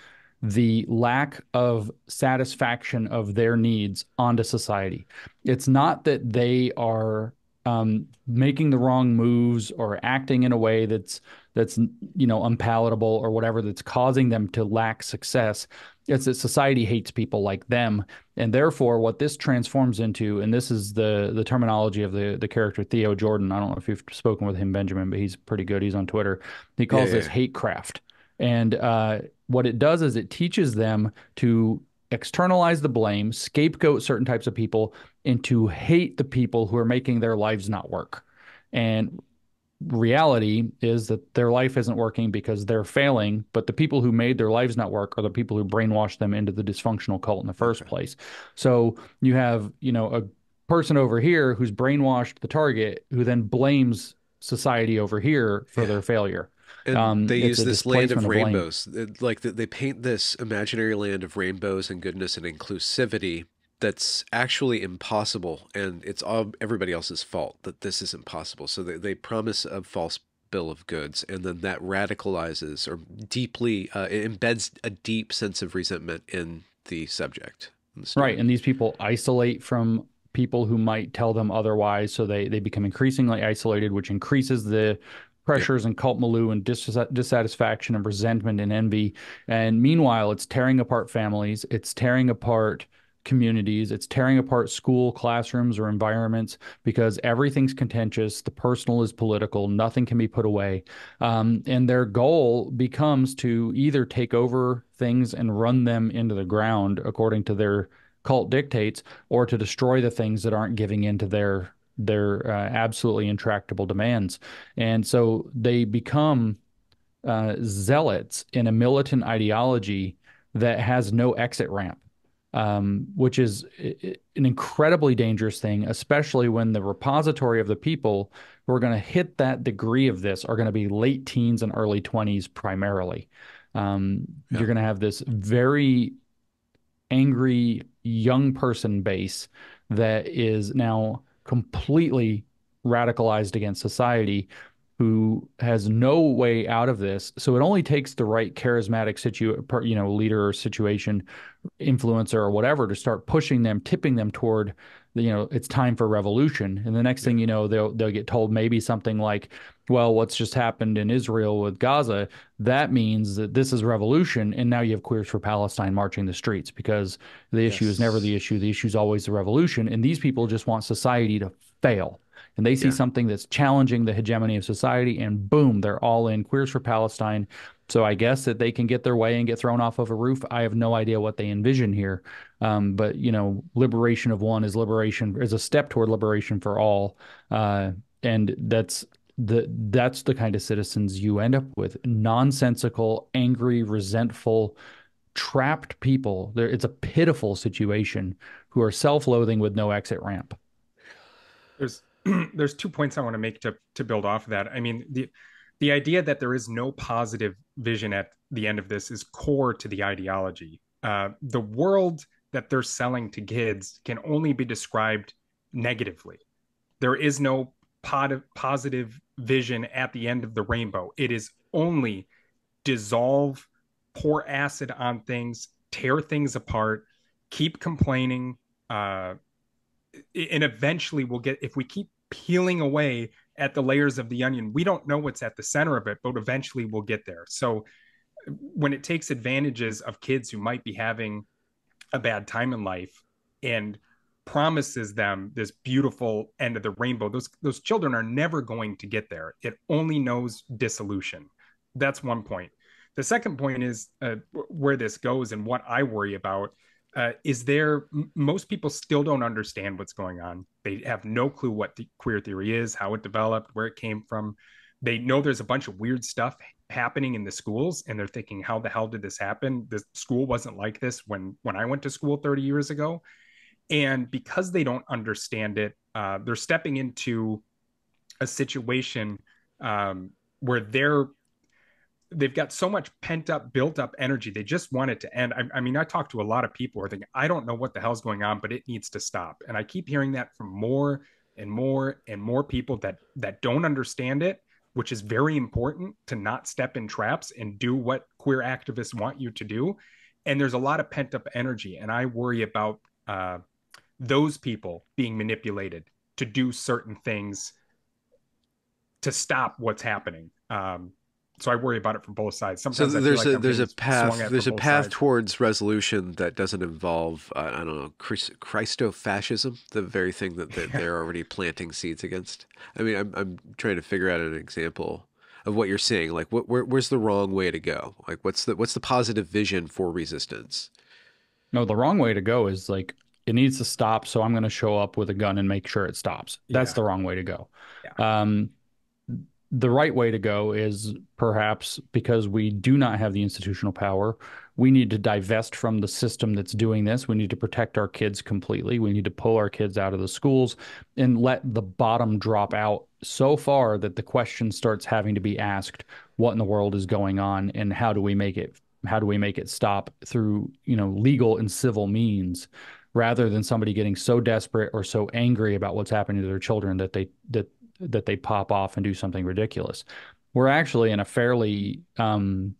the lack of satisfaction of their needs onto society. It's not that they are um, making the wrong moves or acting in a way that's that's you know unpalatable or whatever that's causing them to lack success. It's that society hates people like them. And therefore what this transforms into and this is the the terminology of the the character theo jordan. I don't know if you've spoken with him benjamin but he's pretty good. He's on twitter. He calls yeah, yeah. this hate craft. And uh, what it does is it teaches them to externalize the blame scapegoat certain types of people and to hate the people who are making their lives not work and reality is that their life isn't working because they're failing, but the people who made their lives not work are the people who brainwashed them into the dysfunctional cult in the first okay. place. So you have, you know, a person over here who's brainwashed the target who then blames society over here for yeah. their failure. And um, they use this land of rainbows. Like they paint this imaginary land of rainbows and goodness and inclusivity that's actually impossible and it's all everybody else's fault that this is impossible. So they, they promise a false bill of goods and then that radicalizes or deeply uh, embeds a deep sense of resentment in the subject the right and these people isolate from people who might tell them otherwise so they they become increasingly isolated which increases the pressures and cult milieu and dis- dissatisfaction and resentment and envy. And meanwhile it's tearing apart families it's tearing apart communities. It's tearing apart school classrooms or environments because everything's contentious. The personal is political. Nothing can be put away. Um, and their goal becomes to either take over things and run them into the ground according to their cult dictates, or to destroy the things that aren't giving in to their their uh, absolutely intractable demands. And so they become uh, zealots in a militant ideology that has no exit ramp um, which is an incredibly dangerous thing, especially when the repository of the people who are going to hit that degree of this are going to be late teens and early 20s primarily. Um, yeah. You're going to have this very angry young person base that is now completely radicalized against society who has no way out of this. So it only takes the right charismatic situ, you know, leader or situation influencer or whatever to start pushing them, tipping them toward, you know, it's time for revolution. And the next thing you know, they'll they'll get told maybe something like, well, what's just happened in Israel with Gaza, that means that this is revolution, and now you have queers for Palestine marching the streets because the issue is never the issue. The issue is always the revolution, and these people just want society to fail and they see yeah. something that's challenging the hegemony of society, and boom, they're all in. Queers for Palestine. So I guess that they can get their way and get thrown off of a roof. I have no idea what they envision here, um, but you know, liberation of one is liberation is a step toward liberation for all, uh, and that's the that's the kind of citizens you end up with: nonsensical, angry, resentful, trapped people. There, it's a pitiful situation who are self-loathing with no exit ramp. There's there's two points I want to make to to build off of that. I mean, the the idea that there is no positive vision at the end of this is core to the ideology. Uh, the world that they're selling to kids can only be described negatively. There is no pod- positive vision at the end of the rainbow. It is only dissolve, pour acid on things, tear things apart, keep complaining, uh, and eventually we'll get if we keep peeling away at the layers of the onion. We don't know what's at the center of it, but eventually we'll get there. So when it takes advantages of kids who might be having a bad time in life and promises them this beautiful end of the rainbow, those those children are never going to get there. It only knows dissolution. That's one point. The second point is uh, where this goes and what I worry about uh, is there most people still don't understand what's going on. They have no clue what the queer theory is how it developed where it came from. They know there's a bunch of weird stuff happening in the schools and they're thinking how the hell did this happen? The school wasn't like this when when i went to school 30 years ago. And because they don't understand it uh, they're stepping into a situation um, where they're they've got so much pent up, built up energy. They just want it to end. I, I mean, I talk to a lot of people who are thinking, I don't know what the hell's going on, but it needs to stop. And I keep hearing that from more and more and more people that that don't understand it, which is very important to not step in traps and do what queer activists want you to do. And there's a lot of pent up energy, and I worry about uh, those people being manipulated to do certain things to stop what's happening. Um, so I worry about it from both sides. Sometimes so there's like a there's a path there's a path sides. towards resolution that doesn't involve uh, I don't know Christofascism, the very thing that they're, they're already planting seeds against. I mean, I'm I'm trying to figure out an example of what you're seeing. Like, what where, where's the wrong way to go? Like, what's the what's the positive vision for resistance? No, the wrong way to go is like it needs to stop. So I'm going to show up with a gun and make sure it stops. That's yeah. the wrong way to go. Yeah. Um, the right way to go is perhaps because we do not have the institutional power, we need to divest from the system that's doing this. We need to protect our kids completely. We need to pull our kids out of the schools and let the bottom drop out so far that the question starts having to be asked what in the world is going on and how do we make it how do we make it stop through you know legal and civil means rather than somebody getting so desperate or so angry about what's happening to their children that they that that they pop off and do something ridiculous. We're actually in a fairly um,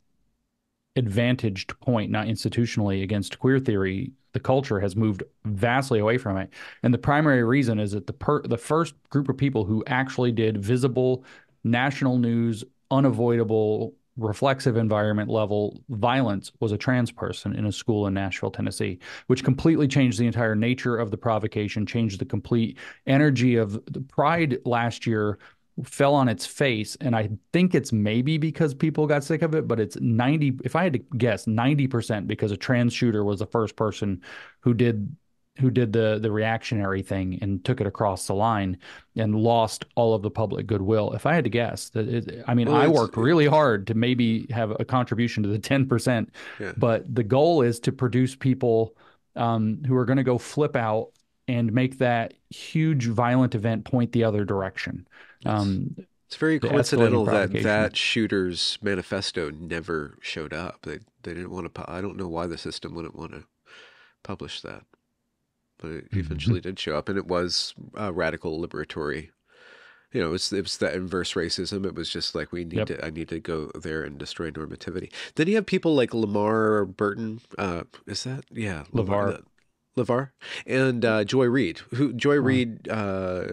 advantaged point, not institutionally, against queer theory. The culture has moved vastly away from it, and the primary reason is that the per- the first group of people who actually did visible national news, unavoidable reflexive environment level violence was a trans person in a school in Nashville, Tennessee, which completely changed the entire nature of the provocation, changed the complete energy of the pride last year fell on its face. And i think it's maybe because people got sick of it but it's 90 if i had to guess 90% because a trans shooter was the first person who did who did the the reactionary thing and took it across the line and lost all of the public goodwill. If I had to guess, that it, I mean, well, I worked really hard to maybe have a contribution to the ten percent, yeah. but the goal is to produce people um, who are going to go flip out and make that huge violent event point the other direction. Um, it's very coincidental that that shooter's manifesto never showed up. They they didn't want to. I don't know why the system wouldn't want to publish that but it mm-hmm. eventually did show up, and it was uh, radical liberatory. You know, it was, it was the inverse racism. It was just like we need yep. to. I need to go there and destroy normativity. Then you have people like Lamar Burton? Uh, is that yeah, LeVar, LeVar, and uh, Joy Reid. Who Joy oh. Reid, uh,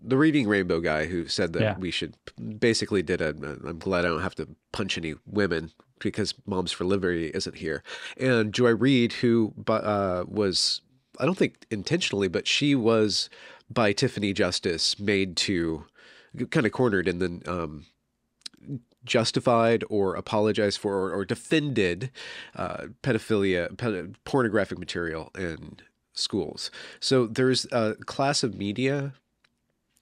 the Reading Rainbow guy, who said that yeah. we should basically did a. I'm glad I don't have to punch any women because Moms for Liberty isn't here. And Joy Reid, who uh, was I don't think intentionally, but she was by Tiffany Justice made to kind of cornered and then um, justified or apologized for or, or defended uh, pedophilia, ped- pornographic material in schools. So there's a class of media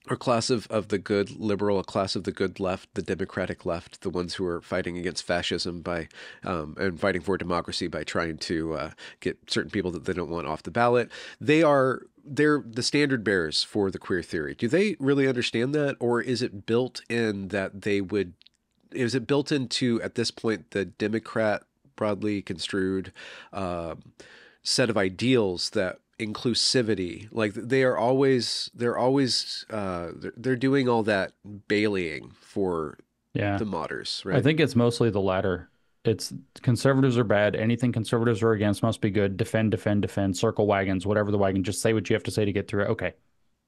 or class of, of the good liberal, a class of the good left, the democratic left, the ones who are fighting against fascism by um, and fighting for democracy by trying to uh, get certain people that they don't want off the ballot. They are they're the standard bearers for the queer theory. Do they really understand that, or is it built in that they would? Is it built into at this point the Democrat broadly construed uh, set of ideals that inclusivity. Like they are always they're always uh they're, they're doing all that bailing for yeah. the modders right? i think it's mostly the latter. It's conservatives are bad. Anything conservatives are against must be good. Defend defend defend. Circle wagons whatever the wagon. Just say what you have to say to get through it. Okay.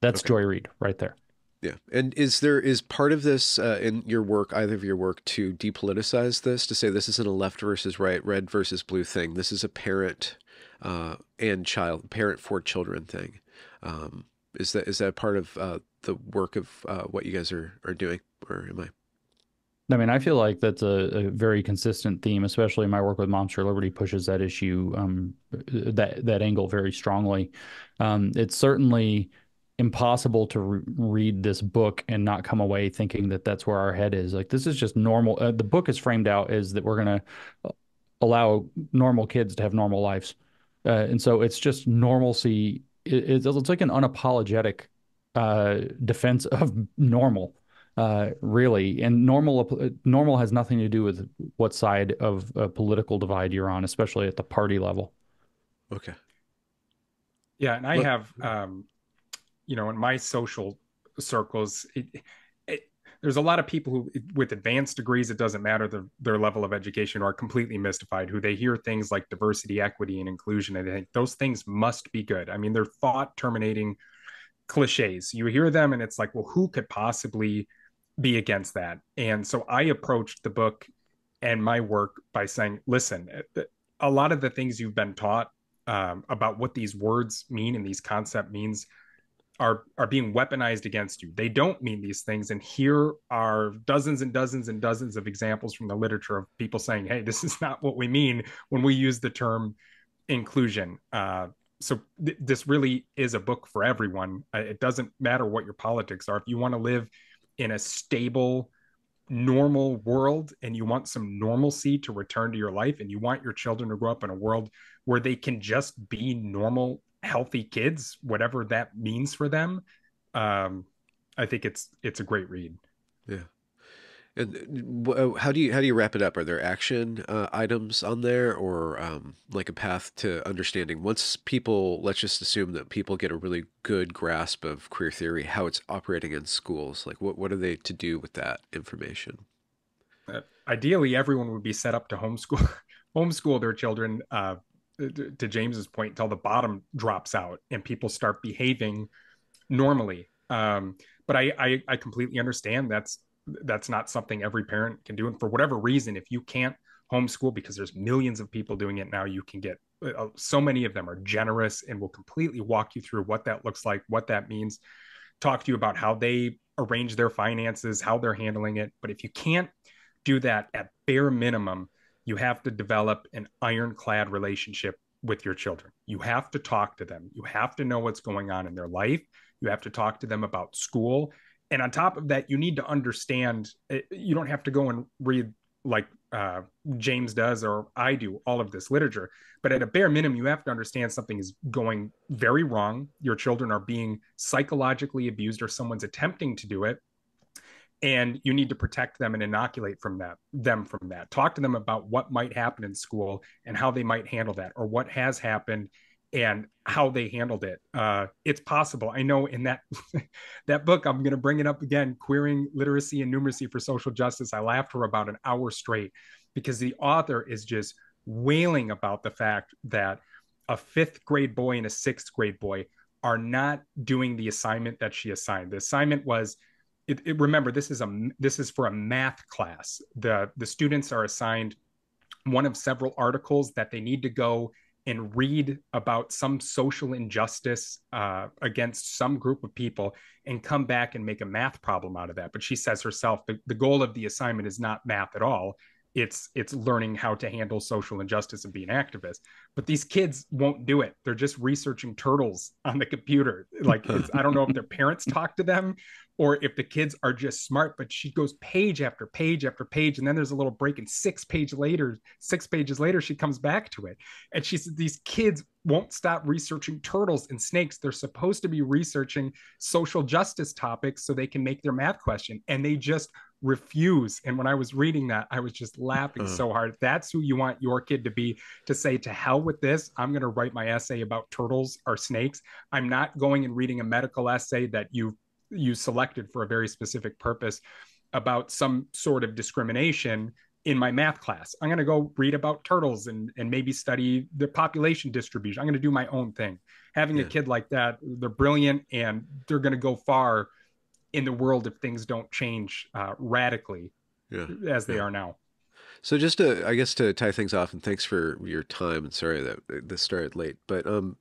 That's okay. joy reid right there. Yeah. And is there is part of this uh, in your work either of your work to depoliticize this? To say this isn't a left versus right red versus blue thing. This is a parent uh, and child parent for children thing. Um, is that is that part of uh, the work of uh, what you guys are are doing, or am I? I mean, I feel like that's a, a, very consistent theme, especially my work with Moms for Liberty pushes that issue, um, that that angle very strongly. Um, it's certainly impossible to re- read this book and not come away thinking that that's where our head is. Like this is just normal. Uh, the book is framed out as that we're going to allow normal kids to have normal lives. Uh, and so it's just normalcy. It, it's, it's like an unapologetic uh, defense of normal. uh, really. And normal normal has nothing to do with what side of a political divide you're on, especially at the party level. Okay. Yeah, and I Look, have, um, you know, in my social circles, it, it, there's a lot of people who, with advanced degrees, it doesn't matter the, their level of education, are completely mystified. Who they hear things like diversity, equity, and inclusion, and they think those things must be good. I mean, they're thought terminating cliches. You hear them, and it's like, well, who could possibly be against that? And so I approached the book and my work by saying, listen, eh, a lot of the things you've been taught um, about what these words mean and these concept means are are being weaponized against you. They don't mean these things, and here are dozens and dozens and dozens of examples from the literature of people saying, "Hey, this is not what we mean when we use the term inclusion." Uh, so th- this really is a book for everyone. Uh, it doesn't matter what your politics are. If you want to live in a stable, normal world and you want some normalcy to return to your life, and you want your children to grow up in a world where they can just be normal, healthy kids, whatever that means for them, um, I think it's it's a great read. Yeah. And uh, how do you how do you wrap it up? Are there action uh, items on there, or um, like a path to understanding? Once people, let's just assume that people get a really good grasp of queer theory, how it's operating in schools. Like, what what are they to do with that information? Uh, ideally, everyone would be set up to homeschool homeschool their children uh, to James's point until the bottom drops out and people start behaving normally. Um, but I, I, I completely understand that's that's not something every parent can do, and for whatever reason, if you can't homeschool because there's millions of people doing it now, you can get uh, so many of them are generous and will completely walk you through what that looks like, what that means, talk to you about how they arrange their finances, how they're handling it. But if you can't do that at bare minimum, you have to develop an ironclad relationship with your children. You have to talk to them. You have to know what's going on in their life. You have to talk to them about school. And on top of that, you need to understand eh, you don't have to go and read like uh, James does or I do all of this literature. But at a bare minimum, you have to understand something is going very wrong. Your children are being psychologically abused or someone's attempting to do it and you need to protect them and inoculate from that them from that. Talk to them about what might happen in school and how they might handle that or what has happened and how they handled it. Uh, it's possible. I know in that that book i'm going to bring it up again queering literacy and numeracy for social justice. I laughed for about an hour straight because the author is just wailing about the fact that a fifth grade boy and a sixth grade boy are not doing the assignment that she assigned. The assignment was it, it, remember this is a this is for a math class. The the students are assigned one of several articles that they need to go and read about some social injustice uh, against some group of people and come back and make a math problem out of that. But she says herself the, the goal of the assignment is not math at all it's it's learning how to handle social injustice and be an activist but these kids won't do it they're just researching turtles on the computer like i don't know if their parents talk to them or if the kids are just smart but she goes page after page after page and then there's a little break and six page later six pages later she comes back to it and she said these kids won't stop researching turtles and snakes they're supposed to be researching social justice topics so they can make their math question and they just refuse. And when I was reading that, I was just laughing uh. so hard. That's who you want your kid to be to say, to hell with this. I'm going to write my essay about turtles or snakes. I'm not going and reading a medical essay that you you selected for a very specific purpose about some sort of discrimination in my math class. I'm going to go read about turtles and, and maybe study the population distribution. I'm going to do my own thing. Having yeah. a kid like that, they're brilliant and they're going to go far in the world if things don't change uh, radically yeah. as they yeah. are now. So just to, I guess to tie things off, and thanks for your time. And sorry that this started late, but um,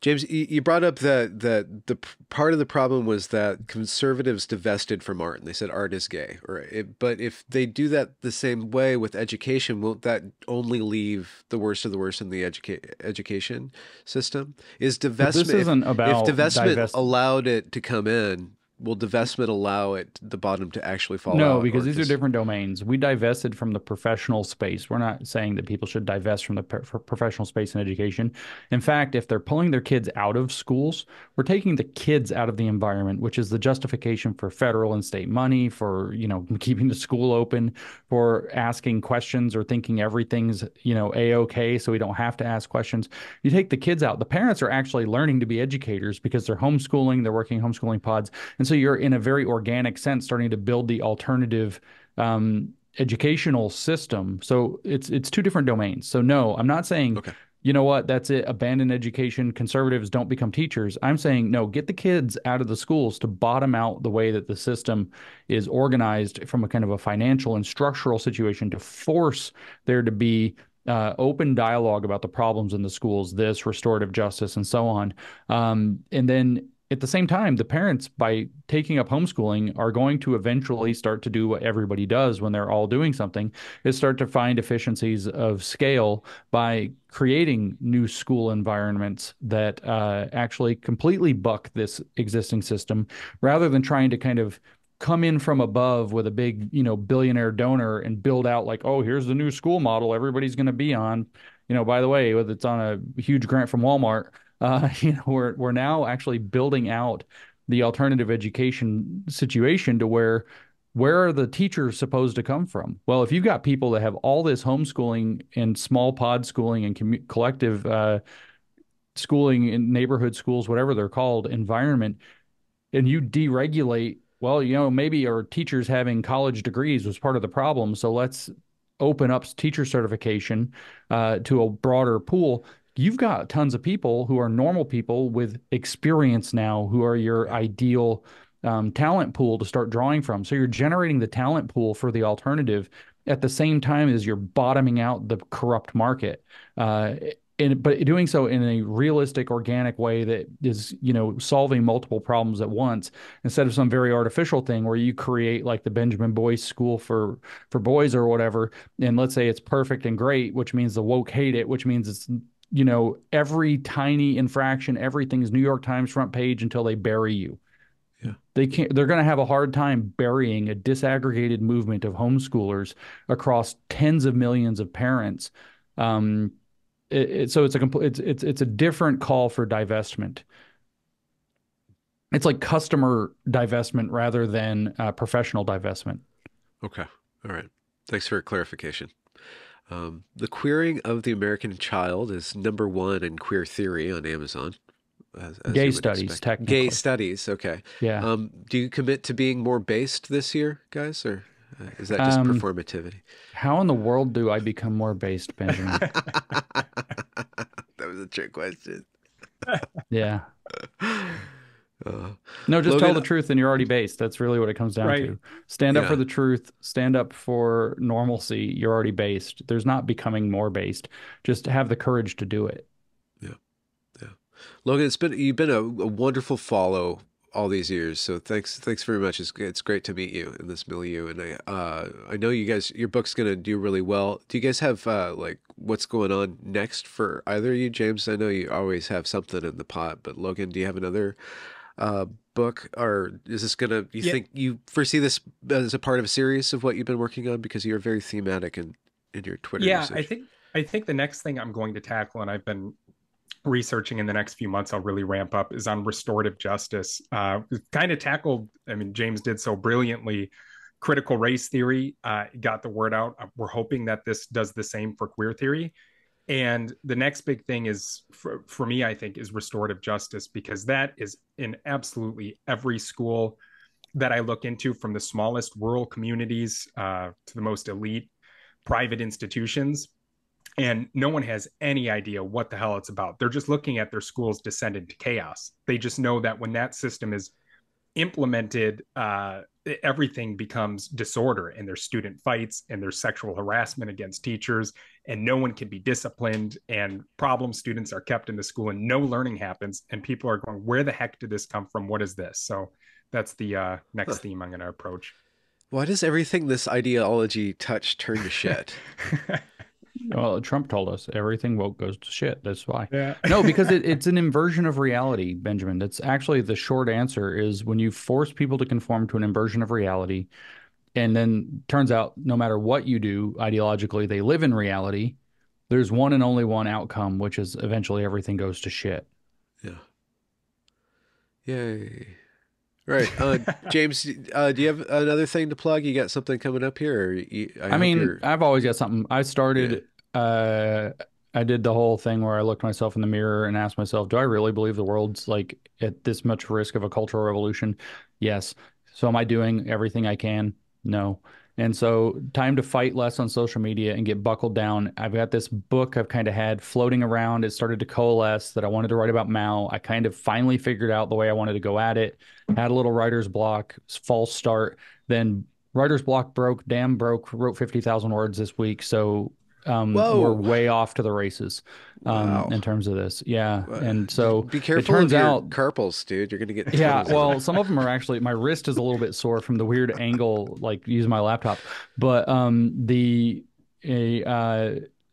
James, you brought up that that the part of the problem was that conservatives divested from art, and they said art is gay. Or it, but if they do that the same way with education, won't that only leave the worst of the worst in the educa- education system? Is divestment? If, about if divestment divest- allowed it to come in, will divestment allow it the bottom to actually fall no out, because these are different domains. We divested from the professional space. We're not saying that people should divest from the professional space in education. In fact if they're pulling their kids out of schools we're taking the kids out of the environment which is the justification for federal and state money for you know keeping the school open for asking questions or thinking everything's you know a-ok so we don't have to ask questions. You take the kids out. The parents are actually learning to be educators because they're homeschooling they're working homeschooling pods and so you're in a very organic sense starting to build the alternative um, educational system. So it's it's two different domains. So no i'm not saying Okay. you know what? That's it. Abandon education. Conservatives don't become teachers. I'm saying no get the kids out of the schools to bottom out the way that the system is organized from a kind of a financial and structural situation to force there to be uh, open dialogue about the problems in the schools, this restorative justice, and so on. Um, and then at the same time, the parents, by taking up homeschooling, are going to eventually start to do what everybody does when they're all doing something is start to find efficiencies of scale by creating new school environments that uh, actually completely buck this existing system rather than trying to kind of come in from above with a big, you know, billionaire donor and build out like, oh, here's the new school model everybody's going to be on. You know, by the way, whether it's on a huge grant from Walmart, uh, you know, we're we're now actually building out the alternative education situation to where where are the teachers supposed to come from? Well, if you've got people that have all this homeschooling and small pod schooling and collective uh, schooling in neighborhood schools, whatever they're called, environment, and you deregulate well, you know, maybe our teachers having college degrees was part of the problem. So let's open up teacher certification uh, to a broader pool. You've got tons of people who are normal people with experience now, who are your ideal um, talent pool to start drawing from. So you're generating the talent pool for the alternative at the same time as you're bottoming out the corrupt market. Uh, and but doing so in a realistic organic way that is you know solving multiple problems at once instead of some very artificial thing where you create like the benjamin boyce school for for boys or whatever and let's say it's perfect and great which means the woke hate it which means it's you know every tiny infraction everything's new york times front page until they bury you Yeah. they can't they're going to have a hard time burying a disaggregated movement of homeschoolers across tens of millions of parents um, it, it, so it's a complete it's it's it's a different call for divestment. It's like customer divestment rather than uh, professional divestment. Okay. All right. Thanks for clarification. Um, the Queering of the American Child is number one in queer theory on Amazon. As, as Gay studies, technically. Gay studies. Okay. Yeah. Um, do you commit to being more based this year, guys, or uh, is that just Um, performativity? How in the world do I become more based, Benjamin? that was a trick question. yeah. Uh, No, just tell the truth and you're already based. That's really what it comes down Right. to. Stand up Yeah. for the truth, stand up for normalcy. You're already based. There's not becoming more based. Just have the courage to do it. Yeah. Yeah. Logan, it's been you've been a, a wonderful follow all these years. So thanks, thanks very much. It's it's great to meet you in this milieu, and I uh I know you guys your book's gonna do really well. Do you guys have uh like what's going on next for either of you, James? I know you always have something in the pot, but Logan, do you have another uh book, or is this gonna? You Yeah. think you foresee this as a part of a series of what you've been working on because you're very thematic in in your Twitter. yeah usage. i think i think the next thing i'm going to tackle and i've been researching in the next few months i'll really ramp up is on restorative justice uh kind of tackled i mean james did so brilliantly critical race theory uh got the word out Uh, we're hoping that this does the same for queer theory and the next big thing is for, for me i think is restorative justice because that is in absolutely every school that i look into from the smallest rural communities uh, to the most elite private institutions. And no one has any idea what the hell it's about. They're just looking at their schools descend into chaos. They just know that when that system is implemented uh, everything becomes disorder and there's student fights and there's sexual harassment against teachers and no one can be disciplined and problem students are kept in the school and no learning happens and people are going where the heck did this come from? What is this? So that's the uh, next theme i'm going to approach. Why does everything this ideology touch turn to shit? Well, Trump told us everything woke goes to shit. That's why. Yeah. No, because it, it's an inversion of reality, Benjamin. That's actually the short answer is when you force people to conform to an inversion of reality, and then turns out no matter what you do ideologically, they live in reality. There's one and only one outcome, which is eventually everything goes to shit. Yeah. Yay. Right. Uh, James, uh, do you have another thing to plug? You got something coming up here? You, I, I mean, I've always got something. I started, yeah. uh, I did the whole thing where I looked myself in the mirror and asked myself, do I really believe the world's like at this much risk of a cultural revolution? Yes. So am I doing everything I can? No. And so, time to fight less on social media and get buckled down. I've got this book I've kind of had floating around. It started to coalesce that I wanted to write about Mao. I kind of finally figured out the way I wanted to go at it. Had a little writer's block, false start. Then writer's block broke, damn broke, wrote 50,000 words this week. So um, we're way off to the races um, wow. in terms of this. Yeah, and so be careful. It turns out carpals, dude. You're gonna get yeah. Well, some of them are actually my wrist is a little bit sore from the weird angle, like using my laptop. But um, the uh,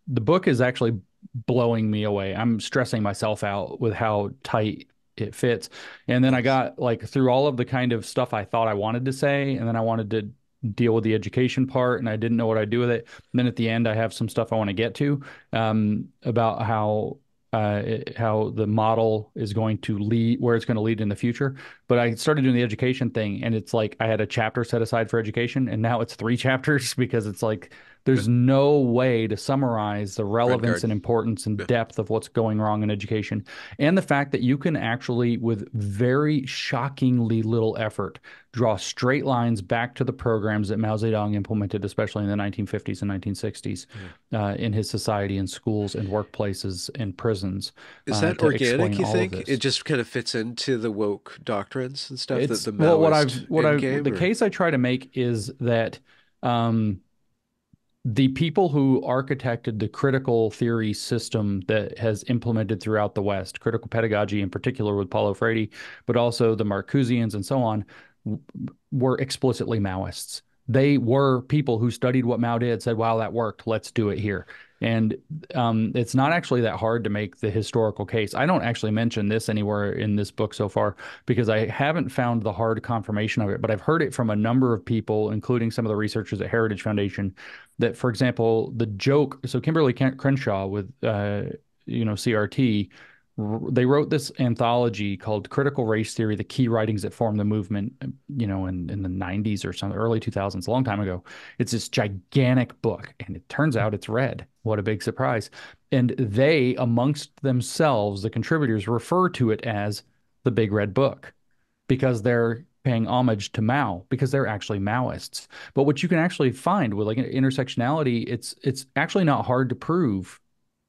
the book is actually blowing me away. I'm stressing myself out with how tight it fits. And then I got like through all of the kind of stuff I thought I wanted to say, and then I wanted to deal with the education part and I didn't know what I'd do with it. And then at the end, I have some stuff I want to get to um, about how uh, how the model is going to lead, where it's going to lead in the future. But I started doing the education thing, and it's like I had a chapter set aside for education, and now it's three chapters because it's like there's no way to summarize the relevance and importance and depth of what's going wrong in education. And the fact that you can actually, with very shockingly little effort, draw straight lines back to the programs that Mao Zedong implemented, especially in the 1950s and 1960s, yeah. uh, in his society, in schools, and workplaces, and prisons. Is uh, that uh, organic? You think it just kind of fits into the woke doctrines and stuff? It's, that the Maoist well, what I've what I the case I try to make is that. Um, the people who architected the critical theory system that has implemented throughout the West, critical pedagogy in particular with Paulo Freire, but also the Marcuseans and so on, were explicitly Maoists. They were people who studied what Mao did, said, wow, that worked. Let's do it here. And um, it's not actually that hard to make the historical case. I don't actually mention this anywhere in this book so far because I haven't found the hard confirmation of it, but I've heard it from a number of people, including some of the researchers at Heritage Foundation, that, for example, the joke. So Kimberlé Crenshaw with, uh, you know, CRT they wrote this anthology called Critical Race Theory: The Key Writings That Formed the Movement. You know, in in the '90s or some early 2000s, a long time ago. It's this gigantic book, and it turns out it's red. What a big surprise! And they, amongst themselves, the contributors refer to it as the Big Red Book because they're paying homage to Mao because they're actually Maoists. But what you can actually find with like intersectionality, it's it's actually not hard to prove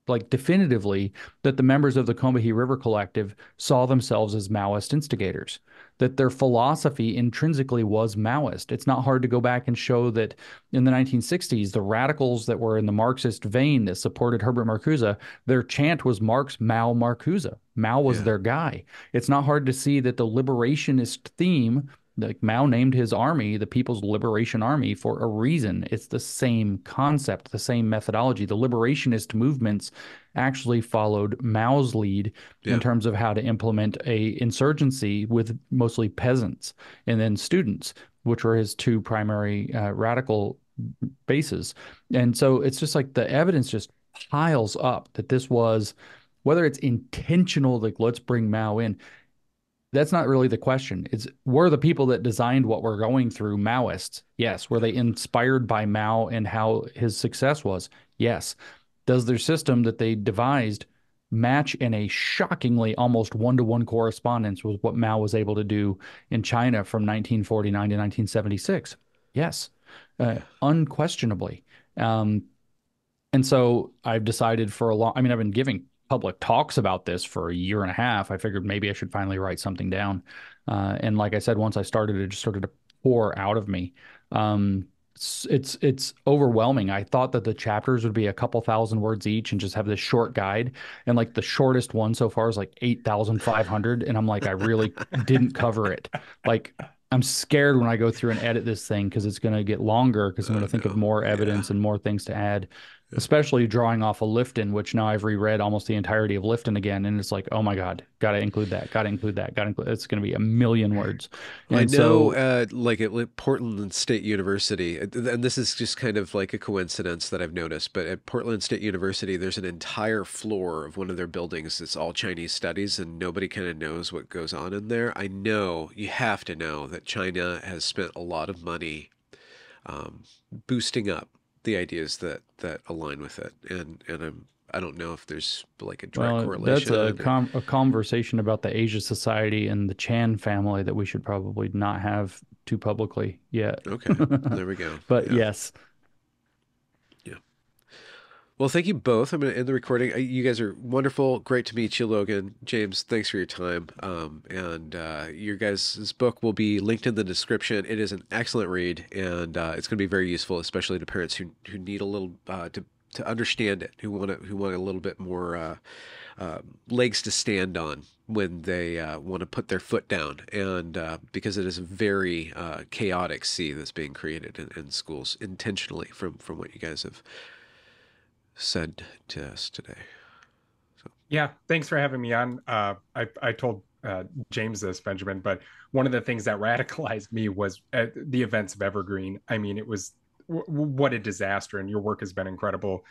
like definitively that the members of the Combahee River Collective saw themselves as Maoist instigators, that their philosophy intrinsically was Maoist. It's not hard to go back and show that in the 1960s, the radicals that were in the Marxist vein that supported Herbert Marcuse, their chant was Marx, Mao, Marcuse. Mao was yeah. their guy. It's not hard to see that the liberationist theme like Mao named his army the People's Liberation Army for a reason. It's the same concept, the same methodology. The liberationist movements actually followed Mao's lead yeah. in terms of how to implement a insurgency with mostly peasants and then students, which were his two primary uh, radical bases. And so it's just like the evidence just piles up that this was whether it's intentional like let's bring Mao in that's not really the question. It's were the people that designed what we're going through Maoists? Yes. Were they inspired by Mao and how his success was? Yes. Does their system that they devised match in a shockingly almost one to one correspondence with what Mao was able to do in China from 1949 to 1976? Yes, uh, unquestionably. Um, and so I've decided for a long, I mean, I've been giving public talks about this for a year and a half, I figured maybe I should finally write something down. Uh, and like I said, once I started, it just started to pour out of me. Um, it's, it's it's overwhelming. I thought that the chapters would be a couple thousand words each and just have this short guide. And like the shortest one so far is like eight thousand five hundred, and I'm like, I really didn't cover it. Like I'm scared when I go through and edit this thing because it's going to get longer because I'm going to think of more evidence yeah. and more things to add. Especially drawing off of Lifton, which now I've reread almost the entirety of Lifton again, and it's like, oh my god, gotta include that, gotta include that, gotta include. It's going to be a million words. And I know, so, uh, like at Portland State University, uh, and this is just kind of like a coincidence that I've noticed, but at Portland State University, there's an entire floor of one of their buildings that's all Chinese studies, and nobody kind of knows what goes on in there. I know you have to know that China has spent a lot of money um, boosting up the ideas that that align with it, and and I'm I don't know if there's like a direct well, correlation. That's a, com- a conversation about the Asia Society and the Chan family that we should probably not have too publicly yet. Okay, there we go. but yeah. yes, well, thank you both. I'm going to end the recording. Uh, you guys are wonderful. Great to meet you, Logan. James, thanks for your time. Um, and uh, your guys' book will be linked in the description. It is an excellent read, and uh, it's going to be very useful, especially to parents who, who need a little uh, to to understand it, who want to, who want a little bit more uh, uh, legs to stand on when they want to put their foot down, and because it is a very chaotic sea that's being created in, in schools intentionally from from what you guys have said to us today. So. Yeah, thanks for having me on. Uh, I, I told uh, James this, Benjamin, but one of the things that radicalized me was uh, the events of Evergreen. I mean, it was w- what a disaster, and your work has been incredible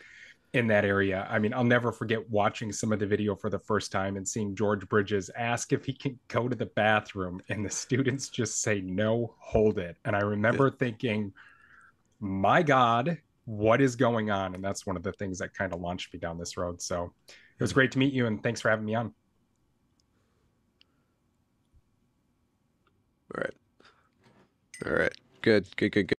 in that area. I mean, I'll never forget watching some of the video for the first time and seeing George Bridges ask if he can go to the bathroom, and the students just say, No, hold it. And I remember thinking, My God, what is going on and that's one of the things that kind of launched me down this road. So it was hmm. great to meet you and thanks for having me on. All right. All right. Good good good good